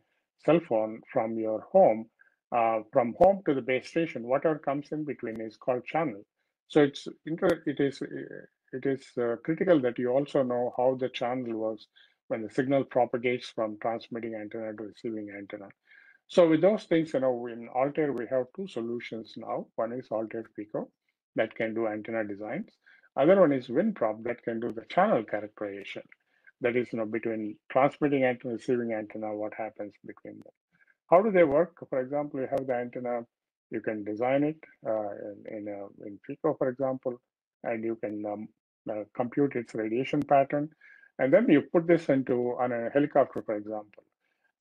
cell phone from your home. Uh, from home to the base station, whatever comes in between is called channel. So it's it is it is uh, critical that you also know how the channel works when the signal propagates from transmitting antenna to receiving antenna. So with those things, you know, in Altair we have two solutions now. One is Altair FEKO that can do antenna designs. Other one is WinProp that can do the channel characterization. That is, you know, between transmitting antenna, receiving antenna, what happens between them. How do they work? For example, you have the antenna you can design it uh, in in, uh, in FEKO, for example, and you can um, uh, compute its radiation pattern, and then you put this into on a helicopter, for example,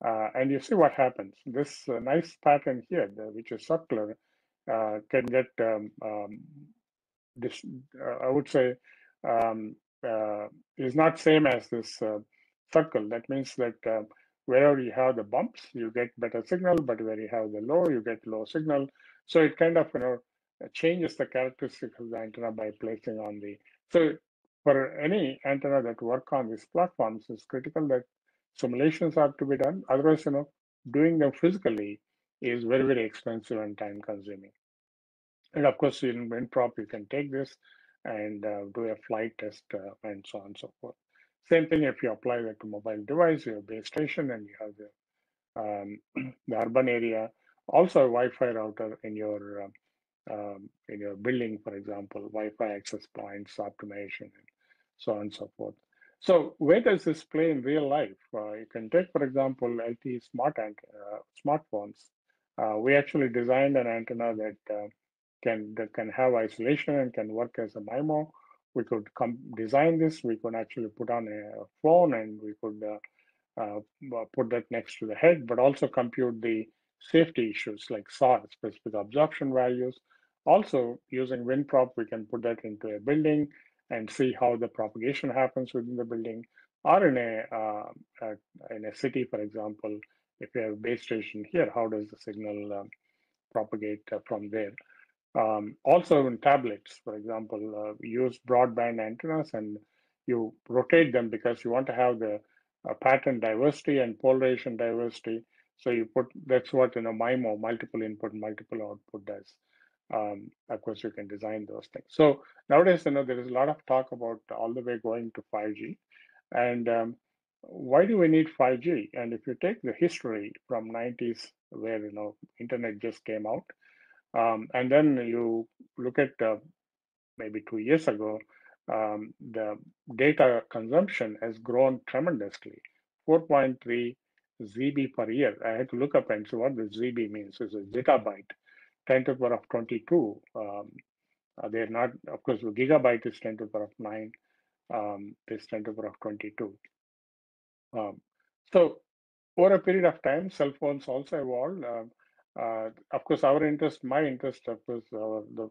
uh, and you see what happens. This uh, nice pattern here, the, which is circular, uh, can get um, um, this, uh, I would say, um, uh, is not same as this uh, circle. That means that uh, wherever you have the bumps, you get better signal, but where you have the low, you get low signal. So it kind of you know changes the characteristics of the antenna by placing on the. So for any antenna that work on these platforms, it's critical that simulations have to be done. Otherwise, you know, doing them physically is very very expensive and time consuming. And of course, in WinProp, you can take this and uh, do a flight test uh, and so on and so forth. Same thing if you apply that to mobile device, your base station, and you have the um, the urban area, also a Wi-Fi router in your um, um, in your building, for example, Wi-Fi access points optimization, and so on and so forth. So where does this play in real life? Uh, you can take, for example, LTE smart uh, smartphones. Uh, we actually designed an antenna that uh, can that can have isolation and can work as a MIMO. We could come design this. We could actually put on a phone and we could uh, uh, put that next to the head, but also compute the safety issues like SAR, specific absorption values. Also, using WinProp, we can put that into a building and see how the propagation happens within the building, or in a, uh, a in a city, for example, if you have a base station here, how does the signal um, propagate uh, from there? Um, also in tablets, for example, uh, use broadband antennas and you rotate them because you want to have the uh, pattern diversity and polarization diversity. So you put that's what you know MIMO, multiple input, multiple output does. Um, of course, you can design those things. So nowadays, you know, there is a lot of talk about all the way going to 5G, and um, why do we need 5G? And if you take the history from 90s, where you know internet just came out, um, and then you look at uh, maybe two years ago, um, the data consumption has grown tremendously 4.3 ZB per year. I had to look up and see what the ZB means. It's a zettabyte, 10 to the power of 22. Um, uh, they're not, of course, the gigabyte is 10 to the power of 9. Um, this 10 to the power of 22. Um, so over a period of time, cell phones also evolved. Uh, uh, of course, our interest, my interest, of course, our, the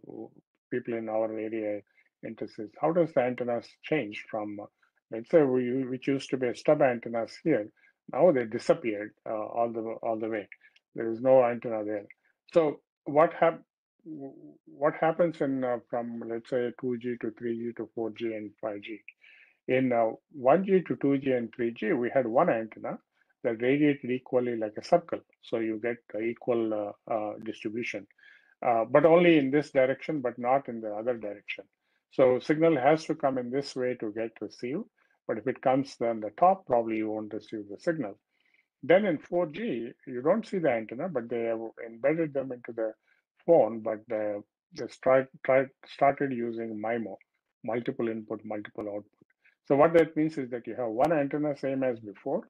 people in our area interest is how does the antennas change from, let's say, we, which used to be a stub antennas here, now they disappeared uh, all the all the way. There is no antenna there. So what hap what happens in uh, from let's say 2G to 3G to 4G and 5G? In 1G uh, to 2G and 3G, we had one antenna that radiated equally like a circle. So you get equal uh, uh, distribution, uh, but only in this direction, but not in the other direction. So signal has to come in this way to get received. But if it comes then the top, probably you won't receive the signal. Then in 4G, you don't see the antenna, but they have embedded them into the phone, but they started using MIMO, multiple input, multiple output. So what that means is that you have one antenna same as before,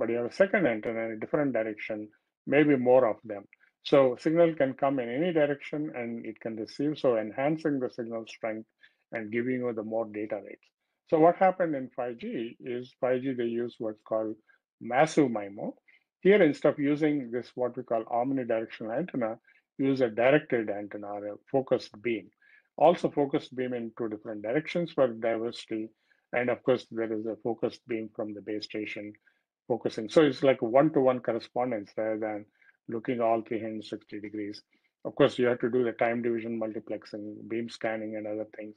but you have a second antenna in a different direction, maybe more of them. So signal can come in any direction and it can receive, so enhancing the signal strength and giving you the more data rates. So what happened in 5G is 5G, they use what's called massive MIMO. Here, instead of using this, what we call omnidirectional antenna, use a directed antenna or a focused beam. Also focused beam in two different directions for diversity. And of course, there is a focused beam from the base station focusing. So it's like one-to-one correspondence rather than looking all 360 degrees. Of course, you have to do the time division multiplexing, beam scanning, and other things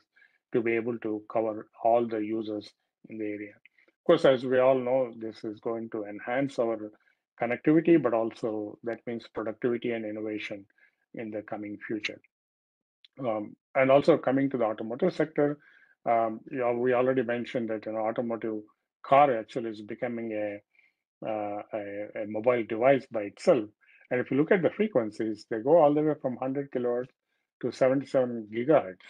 to be able to cover all the users in the area. Of course, as we all know, this is going to enhance our connectivity, but also that means productivity and innovation in the coming future. Um, and also coming to the automotive sector, um, you know, we already mentioned that know automotive car actually is becoming a uh, a, a, mobile device by itself. And if you look at the frequencies, they go all the way from 100 kilohertz to 77 gigahertz.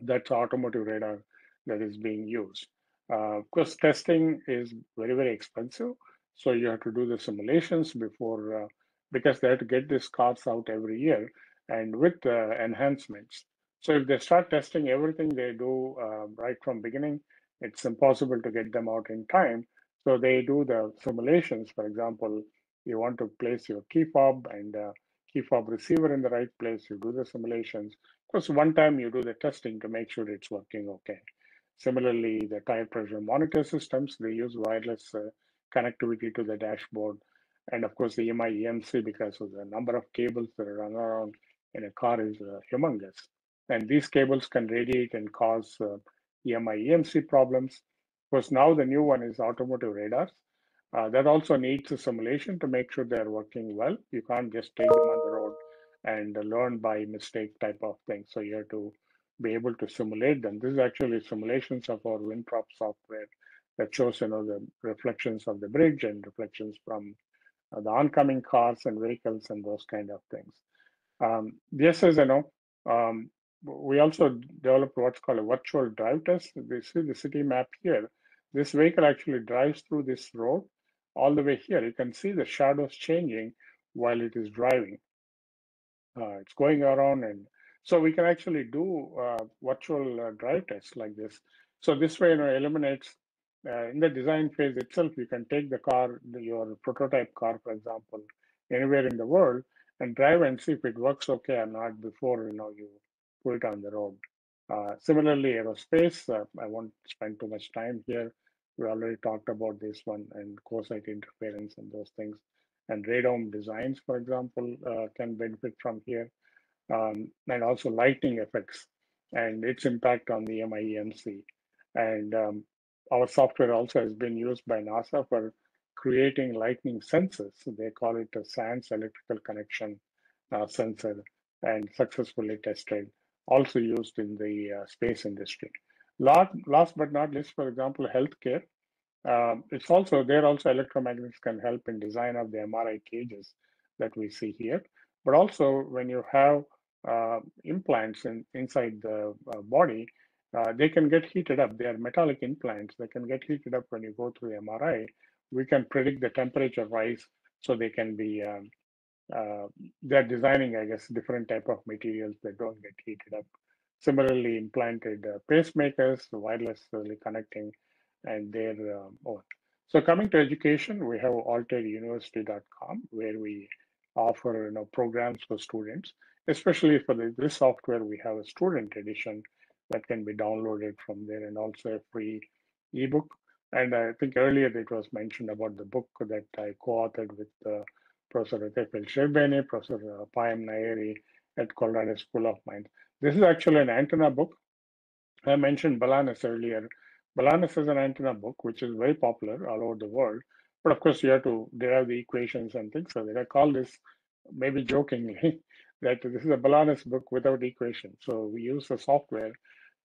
That's automotive radar that is being used. Uh, of course, testing is very, very expensive. So you have to do the simulations before, uh, because they have to get these cars out every year and with uh, enhancements. So if they start testing everything they do uh, right from beginning, it's impossible to get them out in time. So they do the simulations. For example, you want to place your key fob and uh, key fob receiver in the right place. You do the simulations. Of course, one time you do the testing to make sure it's working okay. Similarly, the tire pressure monitor systems, they use wireless uh, connectivity to the dashboard. And of course, the EMI EMC, because of the number of cables that are run around in a car is uh, humongous. And these cables can radiate and cause uh, EMI EMC problems. Course, now the new one is automotive radars. Uh, that also needs a simulation to make sure they're working well. You can't just take them on the road and learn by mistake type of thing. So you have to be able to simulate them. This is actually simulations of our WinProp software that shows you know the reflections of the bridge and reflections from uh, the oncoming cars and vehicles and those kind of things. Um, this is you know um, we also developed what's called a virtual drive test. This is the city map here. This vehicle actually drives through this road all the way here. You can see the shadows changing while it is driving. Uh, it's going around and so we can actually do uh, virtual uh, drive tests like this. So this way, you know, eliminates uh, in the design phase itself, you can take the car, your prototype car, for example, anywhere in the world and drive and see if it works okay or not before, you know, you put it on the road. Uh, similarly, aerospace, uh, I won't spend too much time here. We already talked about this one and co-site interference and those things. And radome designs, for example, uh, can benefit from here. Um, and also lighting effects and its impact on the MIEMC. And um, our software also has been used by NASA for creating lightning sensors. They call it a SANS electrical connection uh, sensor and successfully tested, also used in the uh, space industry. Last, last but not least, for example, healthcare. Um, it's also there also electromagnets can help in design of the MRI cages that we see here. But also when you have uh, implants in, inside the uh, body, uh, they can get heated up. They are metallic implants. They can get heated up when you go through MRI. We can predict the temperature rise so they can be. Um, uh, they're designing, I guess, different type of materials that don't get heated up. Similarly, implanted uh, pacemakers, wirelessly connecting, and their um, own. So coming to education, we have altairuniversity.com where we offer you know programs for students, especially for the, this software. We have a student edition that can be downloaded from there and also a free ebook. And I think earlier it was mentioned about the book that I co-authored with uh, Professor Atef Elsherbeni, Professor uh, Payam Nayeri at Colorado School of Mines. This is actually an antenna book. I mentioned Balanis earlier. Balanis is an antenna book, which is very popular all over the world. But of course, you have to derive the equations and things so. I call this, maybe jokingly, that this is a Balanis book without equations. So we use the software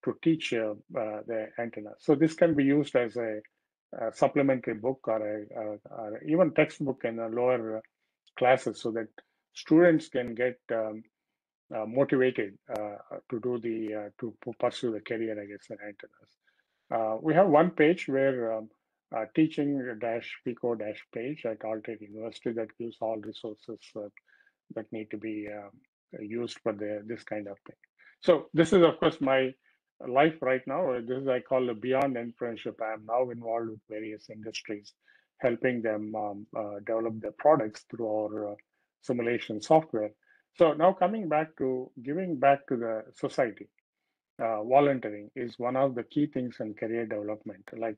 to teach uh, uh, the antenna. So this can be used as a, a supplementary book or, a, or even textbook in a lower classes so that students can get um, uh, motivated uh, to do the uh, to pursue the career I guess in. Uh, we have one page where um, teaching dash feko dash page at Altair University that gives all resources that need to be um, used for the this kind of thing. So this is of course my life right now. This is I call the beyond internship. I am now involved with various industries, helping them um, uh, develop their products through our uh, simulation software. So now coming back to giving back to the society, uh, volunteering is one of the key things in career development. Like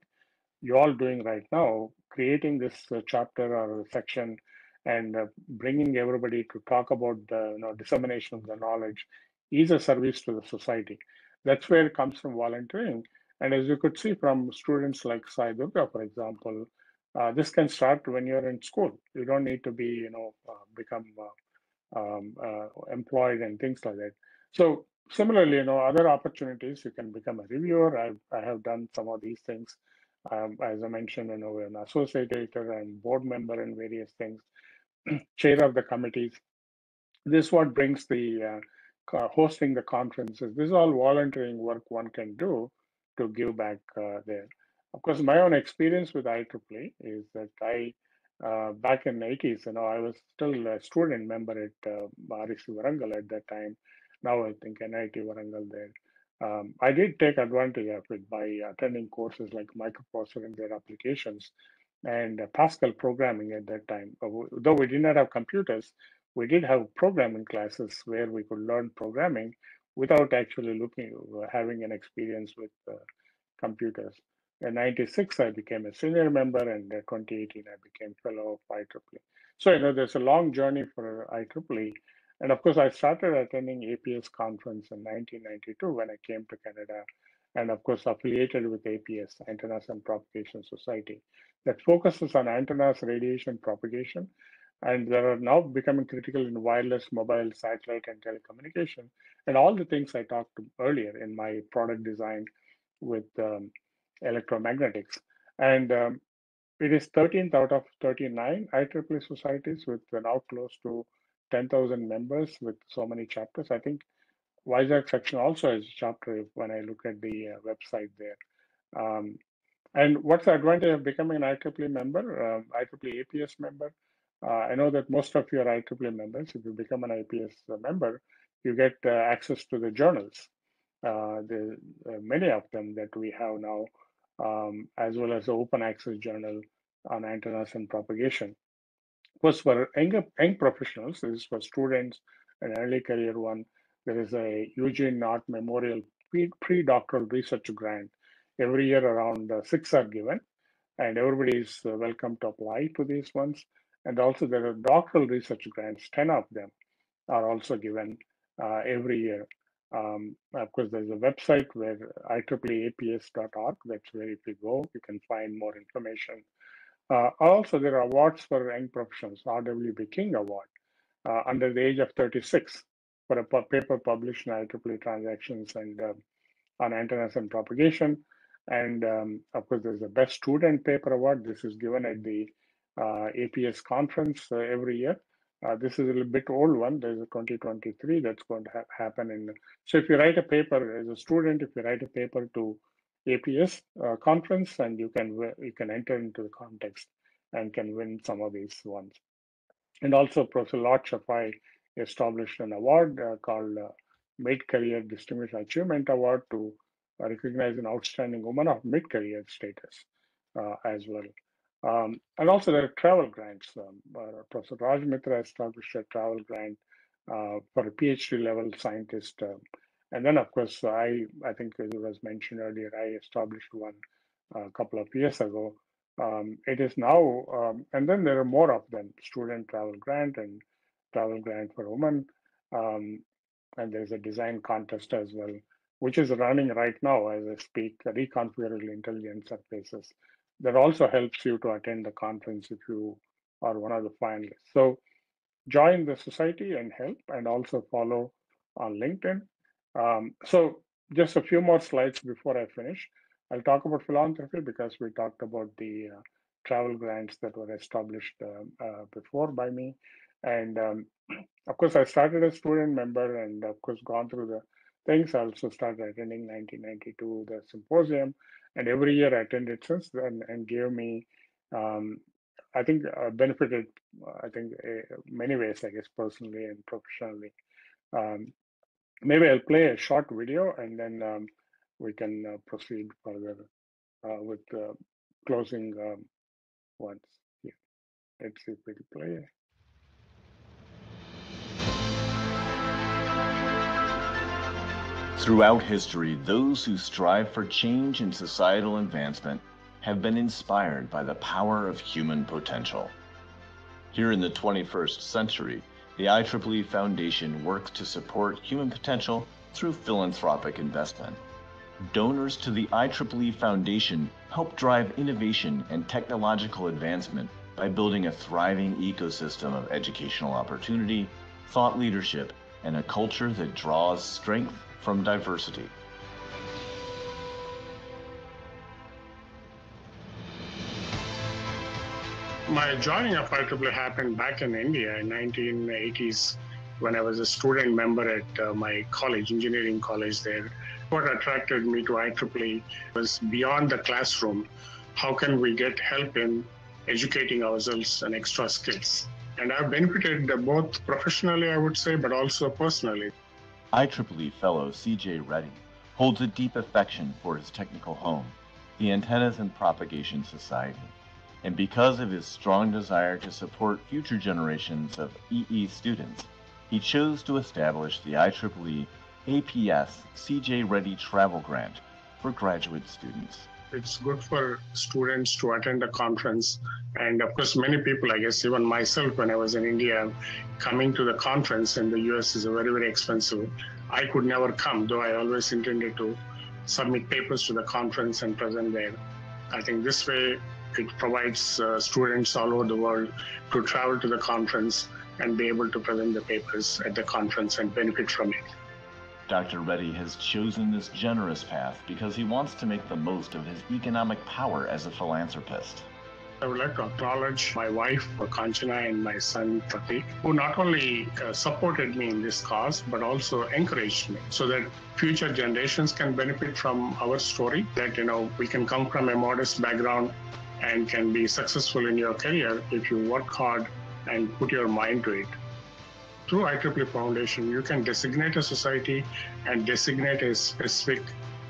you all doing right now, creating this uh, chapter or section and uh, bringing everybody to talk about the you know, dissemination of the knowledge is a service to the society. That's where it comes from volunteering. And as you could see from students like Sai Durga, for example, uh, this can start when you're in school. You don't need to be, you know, uh, become uh, um, uh, employed and things like that. So similarly, you know, other opportunities, you can become a reviewer. I've, I have done some of these things. Um, as I mentioned, you know, we're an associate editor and board member and various things, chair of the committees. This what brings the uh, hosting the conferences. This is all volunteering work one can do to give back uh, there. Of course, my own experience with IEEE is that I, uh, back in the 80s, you know, I was still a student member at uh, RSU Warangal at that time. Now I think NIT Warangal there. Um, I did take advantage of it by attending courses like microprocessor and their applications and uh, Pascal programming at that time. Though we did not have computers, we did have programming classes where we could learn programming without actually looking, having an experience with uh, computers. In 96, I became a senior member, and in 2018, I became fellow of IEEE. So, you know, there's a long journey for IEEE. And of course, I started attending APS conference in 1992 when I came to Canada, and of course, affiliated with APS, Antennas and Propagation Society, that focuses on antennas, radiation propagation, and they are now becoming critical in wireless, mobile, satellite, and telecommunication, and all the things I talked to earlier in my product design with um, electromagnetics. And um, it is 13th out of 39 IEEE societies with now close to 10,000 members with so many chapters. I think Vizag section also has a chapter when I look at the uh, website there. Um, and what's the advantage of becoming an IEEE member, um, IEEE APS member? Uh, I know that most of you are IEEE members. If you become an IPS member, you get uh, access to the journals, uh, the uh, many of them that we have now, um, as well as the open access journal on antennas and propagation. Of course, for young, young professionals, this is for students, an early career one, there is a Eugene Knott Memorial pre-doctoral research grant. Every year around uh, six are given and everybody is uh, welcome to apply to these ones. And also there are doctoral research grants, 10 of them are also given uh, every year. Um, of course, there's a website where IEEEAPS.org, that's where if you go, you can find more information. Uh, also, there are awards for young professionals, RWP King Award, uh, under the age of 36 for a paper published in IEEE transactions and uh, on antennas and propagation. And um, of course, there's a best student paper award. This is given at the uh, APS conference uh, every year. Uh, this is a little bit old one. There's a 2023 that's going to ha happen. In so if you write a paper as a student, if you write a paper to APS uh, conference, and you can you can enter into the context and can win some of these ones. And also, Professor Lot Shafai established an award uh, called uh, Mid-Career Distinguished Achievement Award to recognize an outstanding woman of mid-career status uh, as well. Um, and also there are travel grants. Um, uh, Professor Raj Mitra established a travel grant uh, for a PhD level scientist. Um, and then, of course, I, I think as it was mentioned earlier, I established one a couple of years ago. Um, it is now, um, and then there are more of them, student travel grant and travel grant for women. And there's a design contest as well, which is running right now as I speak, reconfigurable intelligent surfaces. That also helps you to attend the conference if you are one of the finalists. So join the society and help and also follow on LinkedIn. Um, so just a few more slides before I finish. I'll talk about philanthropy because we talked about the uh, travel grants that were established uh, uh, before by me. And um, of course, I started as a student member and of course gone through the things. I also started attending 1992 the symposium, and every year I attended since then and gave me, um, I think, uh, benefited. I think uh, many ways, I guess, personally and professionally. Um, maybe I'll play a short video and then um, we can uh, proceed further uh, with closing um, ones. Yeah. Let's see if we can play. Throughout history, those who strive for change and societal advancement have been inspired by the power of human potential. Here in the 21st century, the IEEE Foundation works to support human potential through philanthropic investment. Donors to the IEEE Foundation help drive innovation and technological advancement by building a thriving ecosystem of educational opportunity, thought leadership, and a culture that draws strength from diversity. My joining of IEEE happened back in India in 1980s when I was a student member at uh, my college, engineering college there. What attracted me to IEEE was beyond the classroom. How can we get help in educating ourselves and extra skills? And I've benefited both professionally, I would say, but also personally. IEEE fellow C.J. Reddy holds a deep affection for his technical home, the Antennas and Propagation Society. And because of his strong desire to support future generations of EE students, he chose to establish the IEEE APS CJ Reddy Travel Grant for graduate students. It's good for students to attend the conference. And of course, many people, I guess, even myself, when I was in India, coming to the conference in the US is very, very expensive. I could never come, though I always intended to submit papers to the conference and present there. I think this way it provides uh, students all over the world to travel to the conference and be able to present the papers at the conference and benefit from it. Dr. Reddy has chosen this generous path because he wants to make the most of his economic power as a philanthropist. I would like to acknowledge my wife, Kanchana, and my son, Pratik, who not only uh, supported me in this cause, but also encouraged me so that future generations can benefit from our story, that, you know, we can come from a modest background and can be successful in your career if you work hard and put your mind to it. Through IEEE Foundation, you can designate a society and designate a specific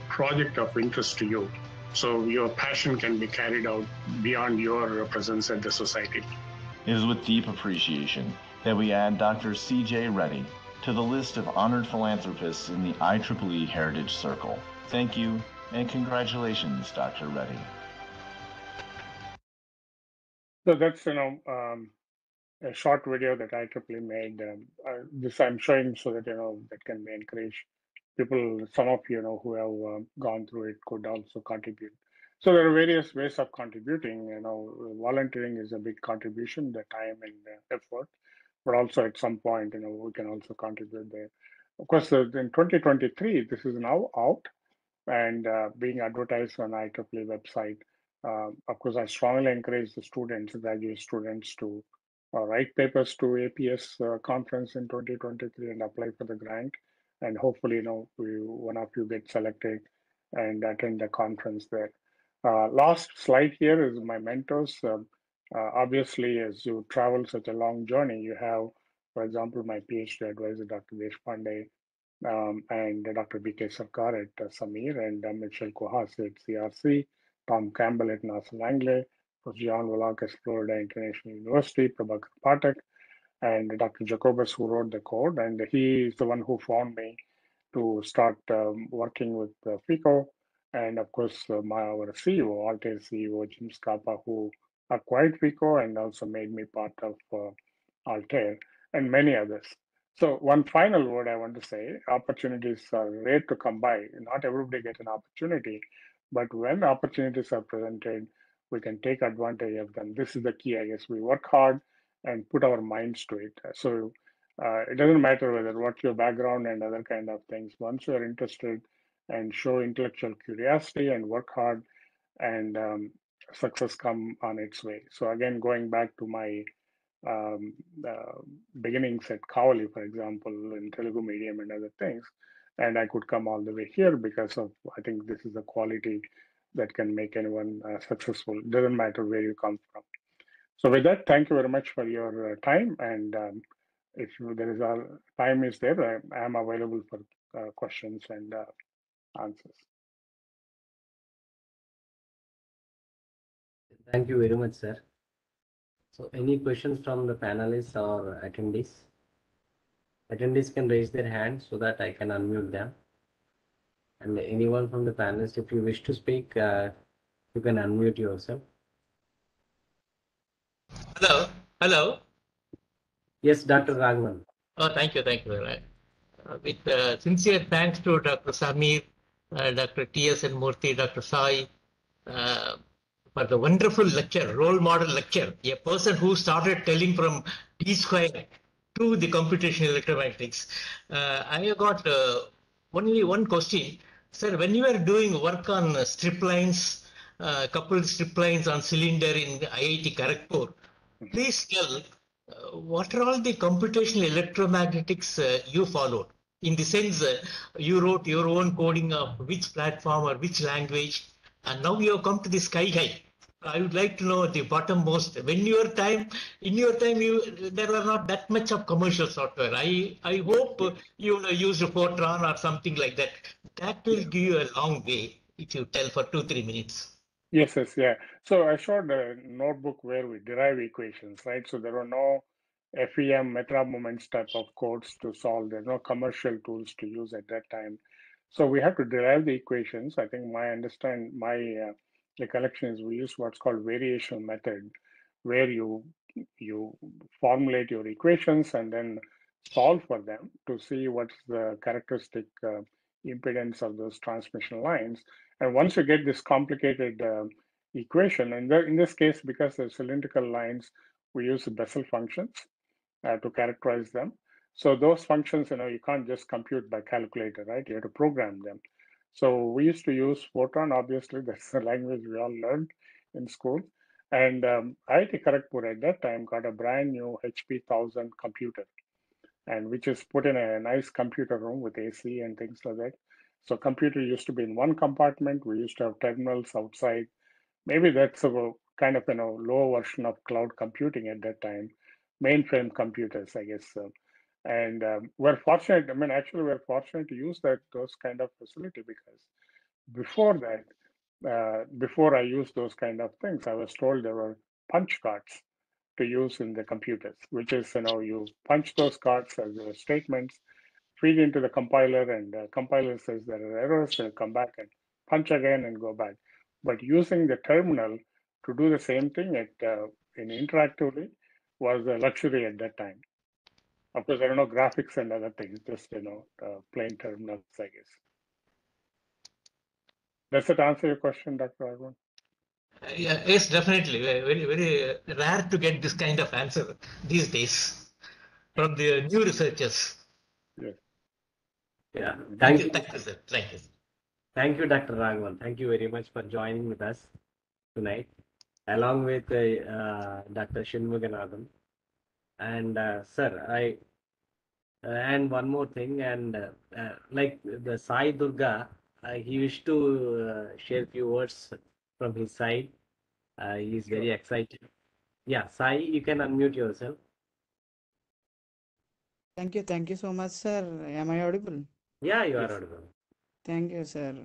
project of interest to you. So your passion can be carried out beyond your presence at the society. It is with deep appreciation that we add Dr. CJ Reddy to the list of honored philanthropists in the IEEE Heritage Circle. Thank you and congratulations, Dr. Reddy. So that's you know um, a short video that I IEEE made. Um, uh, this I'm showing so that you know that can be encouraged. People, some of you know who have uh, gone through it could also contribute. So there are various ways of contributing. You know, volunteering is a big contribution, the time and the effort, but also at some point, you know, we can also contribute there. Of course, in 2023, this is now out and uh, being advertised on IEEE website. Uh, of course, I strongly encourage the students, graduate students, to write papers to APS uh, conference in 2023 and apply for the grant. And hopefully, you know, we, one of you get selected and attend the conference there. Uh, last slide here is my mentors. Um, uh, obviously, as you travel such a long journey, you have, for example, my PhD advisor, Dr. Deshpande, um, and Dr. B.K. Sarkar at uh, SAMEER, and uh, Michelle Kohas at CRC, Tom Campbell at NASA Langley, John Volakis, Florida International University, Prabhakar Pathak, and Dr. Jakobus, who wrote the code. And he is the one who found me to start um, working with uh, FEKO. And of course, uh, my our CEO, Altair CEO, Jim Scapa, who acquired FEKO and also made me part of uh, Altair, and many others. So one final word I want to say, opportunities are rare to come by. Not everybody get an opportunity, but when opportunities are presented, we can take advantage of them. This is the key, I guess. We work hard and put our minds to it. So uh, it doesn't matter whether what's your background and other kind of things. Once you're interested and show intellectual curiosity and work hard, and um, success come on its way. So again, going back to my um, uh, beginnings at Kavali, for example, in Telugu medium and other things, and I could come all the way here because of I think this is a quality that can make anyone uh, successful. Doesn't matter where you come from. So with that, thank you very much for your uh, time. And um, if there is a time is there, I am available for uh, questions and uh, answers. Thank you very much, sir. So any questions from the panelists or attendees? Attendees can raise their hand so that I can unmute them. And anyone from the panelists, if you wish to speak, uh, you can unmute yourself. Hello, hello. Yes, Dr. Raghavan. Oh, thank you, thank you very much. Uh, with uh, sincere thanks to Dr. Samir, uh, Dr. T.S. and Murthy, Dr. Sai, uh, for the wonderful lecture, role model lecture. A person who started telling from D square to the computational electromagnetics. Uh, I have got uh, only one question. Sir, when you were doing work on strip lines, uh, coupled strip lines on cylinder in IIT Kharagpur, please tell uh, what are all the computational electromagnetics uh, you followed? In the sense, uh, you wrote your own coding of which platform or which language, and now you have come to the sky high. I would like to know the bottommost. When your time, in your time, you there were not that much of commercial software. I I hope you will use Fortran or something like that. That will give you a long way if you tell for two three minutes. Yes, yes, yeah. So I showed a notebook where we derive equations, right? So there were no FEM, meta moments type of codes to solve. There's no commercial tools to use at that time. So we have to derive the equations. I think my understand my uh, recollection is we use what's called variation method, where you you formulate your equations and then solve for them to see what's the characteristic uh, impedance of those transmission lines. And once you get this complicated uh, equation, and in this case, because they're cylindrical lines, we use the Bessel functions uh, to characterize them. So those functions, you know, you can't just compute by calculator, right? You have to program them. So we used to use Fortran, obviously, that's the language we all learned in school. And um, IIT Kharagpur at that time got a brand new HP 1000 computer, and which is put in a nice computer room with AC and things like that. So computer used to be in one compartment. We used to have terminals outside. Maybe that's a kind of you know low version of cloud computing at that time, mainframe computers, I guess. So. And um, we're fortunate. I mean, actually, we're fortunate to use that those kind of facility because before that, uh, before I used those kind of things, I was told there were punch cards to use in the computers, which is, you know, you punch those cards as uh, statements, feed into the compiler, and the compiler says there are errors, so come back and punch again and go back. But using the terminal to do the same thing at uh, in interactively was a luxury at that time. Of course, I don't know graphics and other things, just you know, uh, plain terminals, I guess. Does it answer your question, Dr. Argun? Yeah, yes, definitely. Very, very rare to get this kind of answer these days from the new researchers. Yes. Yeah. Thank Thank you, you. thank you, sir. Thank you. Thank you, Dr. Raghavan. Thank you very much for joining with us tonight, along with uh, uh, Dr. Shanmuganantham. And uh, sir, I uh, and one more thing, and uh, uh, like the Sai Durga, uh, he wished to uh, share few words from his side. Uh, he is very excited. Yeah, Sai, you can unmute yourself. Thank you. Thank you so much, sir. Am I audible? Yeah, you are Yes. audible. Thank you, sir.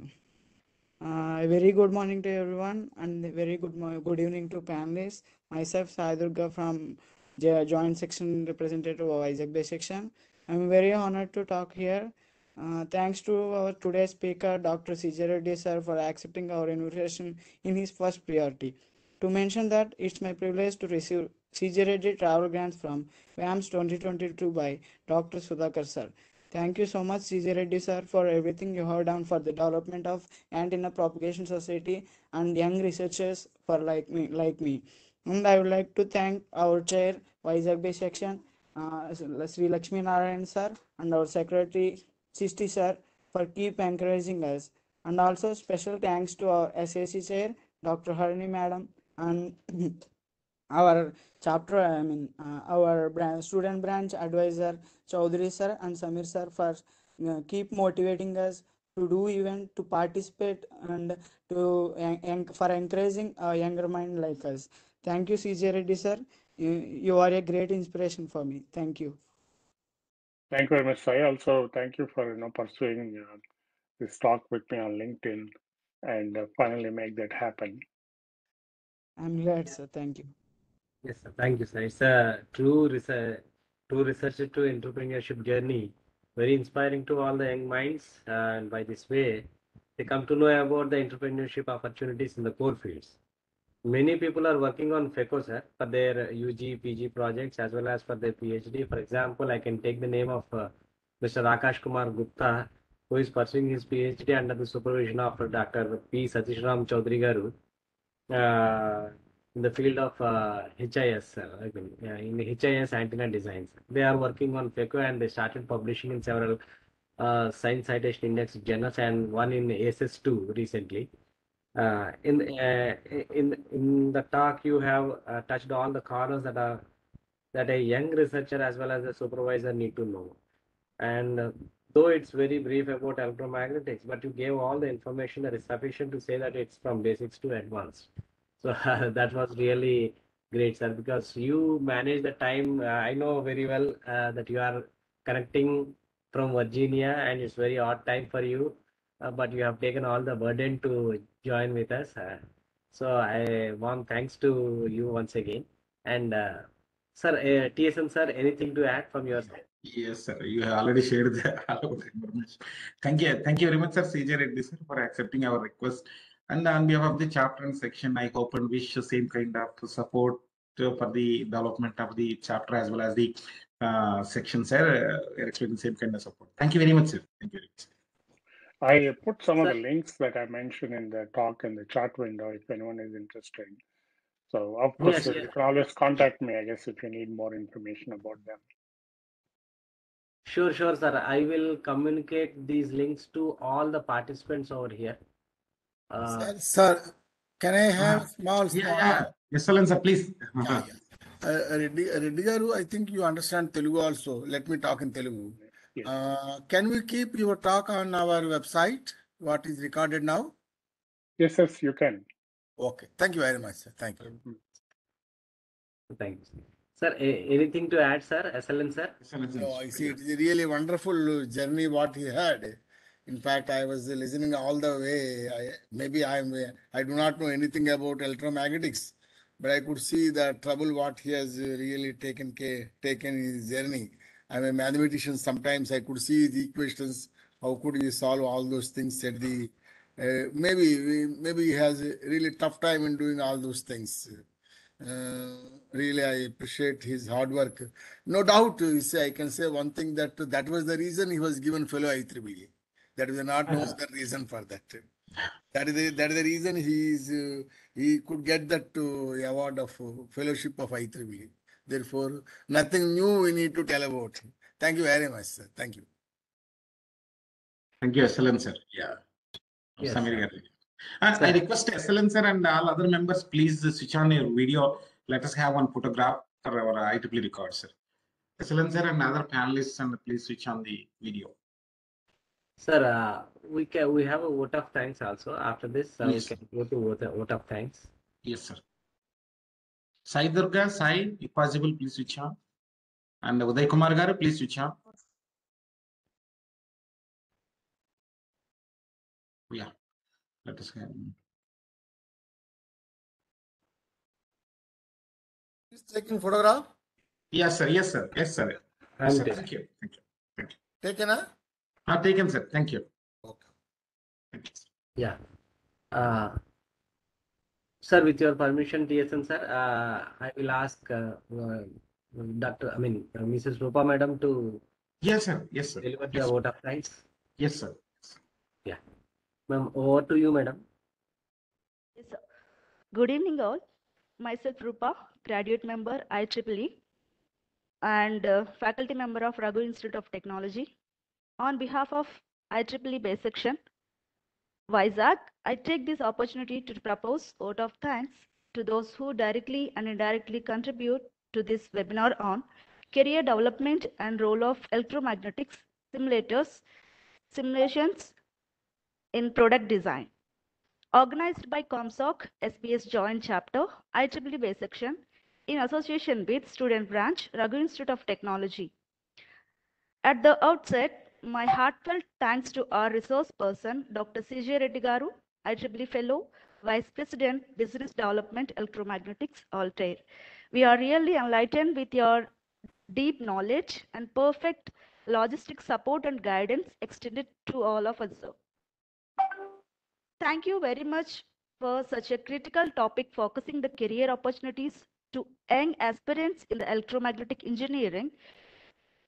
Uh, a very good morning to everyone and a very good mo- good evening to panelists. Myself, Sai Durga from Jo- Joint Section Representative of Vizag Bay Section. I'm very honored to talk here. Uh, thanks to our today's speaker, Dr. CJ Reddy sir, for accepting our invitation in his first priority. To mention that it's my privilege to receive CJ Reddy travel grants from WAMS 2022 by Dr. Sudhakar sir. Thank you so much, CJ Reddy sir, for everything you have done for the development of Antenna Propagation Society and young researchers for like me, like me. And I would like to thank our chair, Vizag Bay section, uh, Sri Lakshmi Narayan sir, and our secretary, Sisti sir, for keep encouraging us. And also special thanks to our SAC chair, Dr. Harini madam, and our chapter, I mean, uh, our student branch advisor, Chaudhary sir and Samir sir for uh, keep motivating us to do event, to participate and to en- for encouraging a younger mind like us. Thank you, CJ Reddy sir. You, you are a great inspiration for me. Thank you. Thank you very much, Sai. Also, thank you for you know pursuing uh, this talk with me on LinkedIn and uh, finally make that happen. I'm glad, sir. Thank you. Yes, sir. Thank you, sir. It's a true research, true research to entrepreneurship journey. Very inspiring to all the young minds, and by this way, they come to know about the entrepreneurship opportunities in the core fields. Many people are working on FEKO, sir, for their UG, PG projects as well as for their PhD. For example, I can take the name of uh, Mr. Akash Kumar Gupta, who is pursuing his PhD under the supervision of Dr. P. Satish Ram Chaudhary Garu. Uh, in the field of uh, HIS, mean, uh, in HIS antenna designs. They are working on FEKO and they started publishing in several uh, Science Citation Index journals and one in ASS2 recently. Uh, in uh, in in the talk, you have uh, touched all the corners that are that a young researcher as well as a supervisor need to know. And uh, though it's very brief about electromagnetics, but you gave all the information that is sufficient to say that it's from basics to advanced. So that was really great, sir, because you manage the time. Uh, I know very well uh, that you are connecting from Virginia and it's very odd time for you, uh, but you have taken all the burden to join with us. Uh, so I want thanks to you once again. And uh, Sir, uh, TSN sir, anything to add from your side? Yes, sir. You have already shared the information. Thank you. Thank you very much, sir, CJ Reddy, sir, for accepting our request. And on behalf of the chapter and section, I hope and wish the same kind of support for the development of the chapter as well as the uh, section, sir. Uh, expecting same kind of support. Thank you very much, sir. Thank you very much. I put some of the links that I mentioned in the talk in the chat window if anyone is interested. So of course, Yes, you yes. can always contact me, I guess, if you need more information about them. Sure, sure, sir. I will communicate these links to all the participants over here. Uh, Sir, sir, can I have small, Yeah, small? yeah. Excellent, sir, please. Yeah, yeah. Uh, Reddy, Reddy garu, I think you understand Telugu also. Let me talk in Telugu. Yes. Uh, can we keep your talk on our website? What is recorded now? Yes, yes, you can. Okay, thank you very much, sir. Thank you. Thanks. sir. Sir, anything to add, sir? SLN, sir? Excellent, sir. So I see it is a really wonderful journey what he had. In fact, I was listening all the way. I, maybe I'm I do not know anything about electromagnetics, but I could see the trouble what he has really taken care taken his journey. I'm a mathematician. Sometimes I could see the equations. How could he solve all those things at the uh, maybe maybe he has a really tough time in doing all those things. Uh, really, I appreciate his hard work. No doubt, you see, I can say one thing that that was the reason he was given fellow IEEE. That is not no other reason for that. That is the, that is the reason he is uh, he could get that uh, award of uh, fellowship of IEEE. Therefore, nothing new we need to tell about him. Thank you very much, sir. Thank you. Thank you, excellent, sir. Yeah. Yes, sir. And I request excellent, sir, and all other members, please switch on your video. Let us have one photograph for our IEEE record, sir. Excellent, sir, and other panelists, and please switch on the video. Sir, uh, we can, we have a vote of thanks also. After this, uh, we Yes. can go to vote, vote of thanks. Yes, sir. Sai Durga, Sai, if possible, please switch on. And Uday Kumar garu, please switch on. Yeah, let us have. Is taking photograph? Yes, sir, yes, sir, yes, sir. Yes, sir. taking. Thank you, thank you. Taken, huh? Ah, taken, sir, thank you. Okay. Thank you. Yeah. Uh, Sir, with your permission, TSN sir, uh, I will ask uh, uh, Dr. I mean, uh, Mrs. Rupa madam to Yes, sir, yes, sir. deliver the Yes, vote of thanks. Yes, sir. Yeah. Ma'am, over to you, madam. Yes, sir. Good evening, all. Myself Rupa, graduate member IEEE and uh, faculty member of Raghu Institute of Technology. On behalf of IEEE Bay Section, Vizag, I take this opportunity to propose vote of thanks to those who directly and indirectly contribute to this webinar on career development and role of electromagnetics simulators, simulations in product design. Organized by ComSoc SPS Joint Chapter, IEEE Section, in association with Student Branch, Raghu Institute of Technology. At the outset, my heartfelt thanks to our resource person, Dr. CJ Reddy Garu, IEEE Fellow, Vice President, Business Development, Electromagnetics, Altair. We are really enlightened with your deep knowledge and perfect logistic support and guidance extended to all of us. Thank you very much for such a critical topic focusing the career opportunities to young aspirants in the electromagnetic engineering.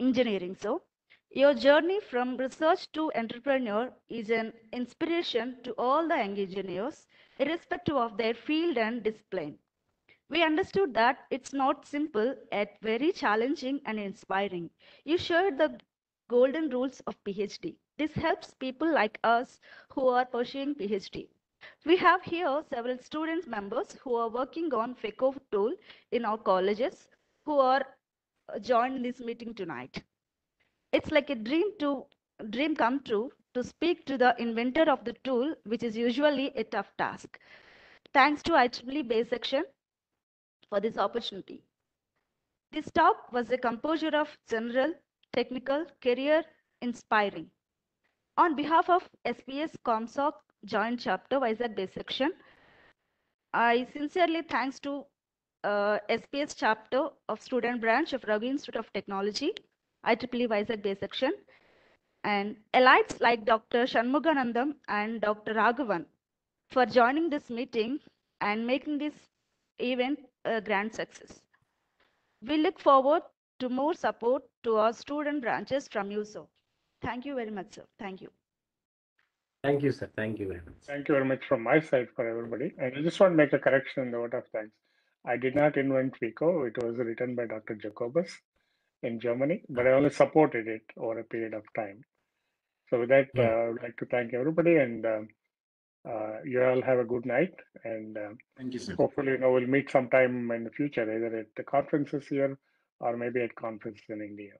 Engineering, so your journey from research to entrepreneur is an inspiration to all the engineers, irrespective of their field and discipline. We understood that it's not simple, yet very challenging and inspiring. You shared the golden rules of PhD. This helps people like us who are pursuing PhD. We have here several students members who are working on FEKO tool in our colleges who are uh, joined this meeting tonight. It's like a dream to dream come true to speak to the inventor of the tool, which is usually a tough task. Thanks to IEEE Bay section for this opportunity. This talk was a composure of general, technical, career inspiring. On behalf of SPS ComSoc Joint Chapter Vizag Bay Section, I sincerely thanks to uh, SPS chapter of student branch of Raghu Institute of Technology, IEEE Vizag Bay section, and elites like Dr. Shanmuganantham and Dr. Raghavan for joining this meeting and making this event a grand success. We look forward to more support to our student branches from you, sir. Thank you very much, sir. Thank you. Thank you, sir. Thank you very much. Thank you very much from my side for everybody. And I just want to make a correction in the word of thanks. I did not invent FEKO. It was written by Dr. Jakobus in Germany, but I only supported it over a period of time. So with that, uh, I would like to thank everybody and um, uh, you all have a good night. And uh, Thank you, sir. hopefully, you know, we'll meet sometime in the future, either at the conferences here or maybe at conferences in India.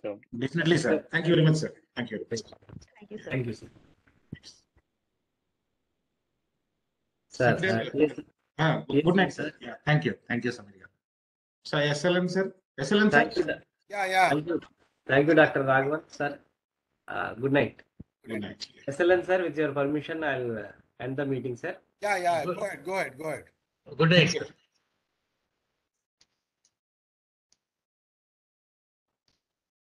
So Definitely, sir. Thank you very much, sir. Thank you. Thank you, sir. Thank you, sir. Sir, Sir, uh, yes, Ah, Yes, good night, sir. sir. Yeah, thank you. Thank you, Samir. So, SLN, sir. SLN, thank you, sir. sir. Yeah, yeah. Thank you. Thank you, Dr. Raghavan, sir. Uh, good night. Good night. SLN, sir, with your permission, I'll uh, end the meeting, sir. Yeah, yeah. Good. Go ahead, go ahead, go ahead. Good night, sir.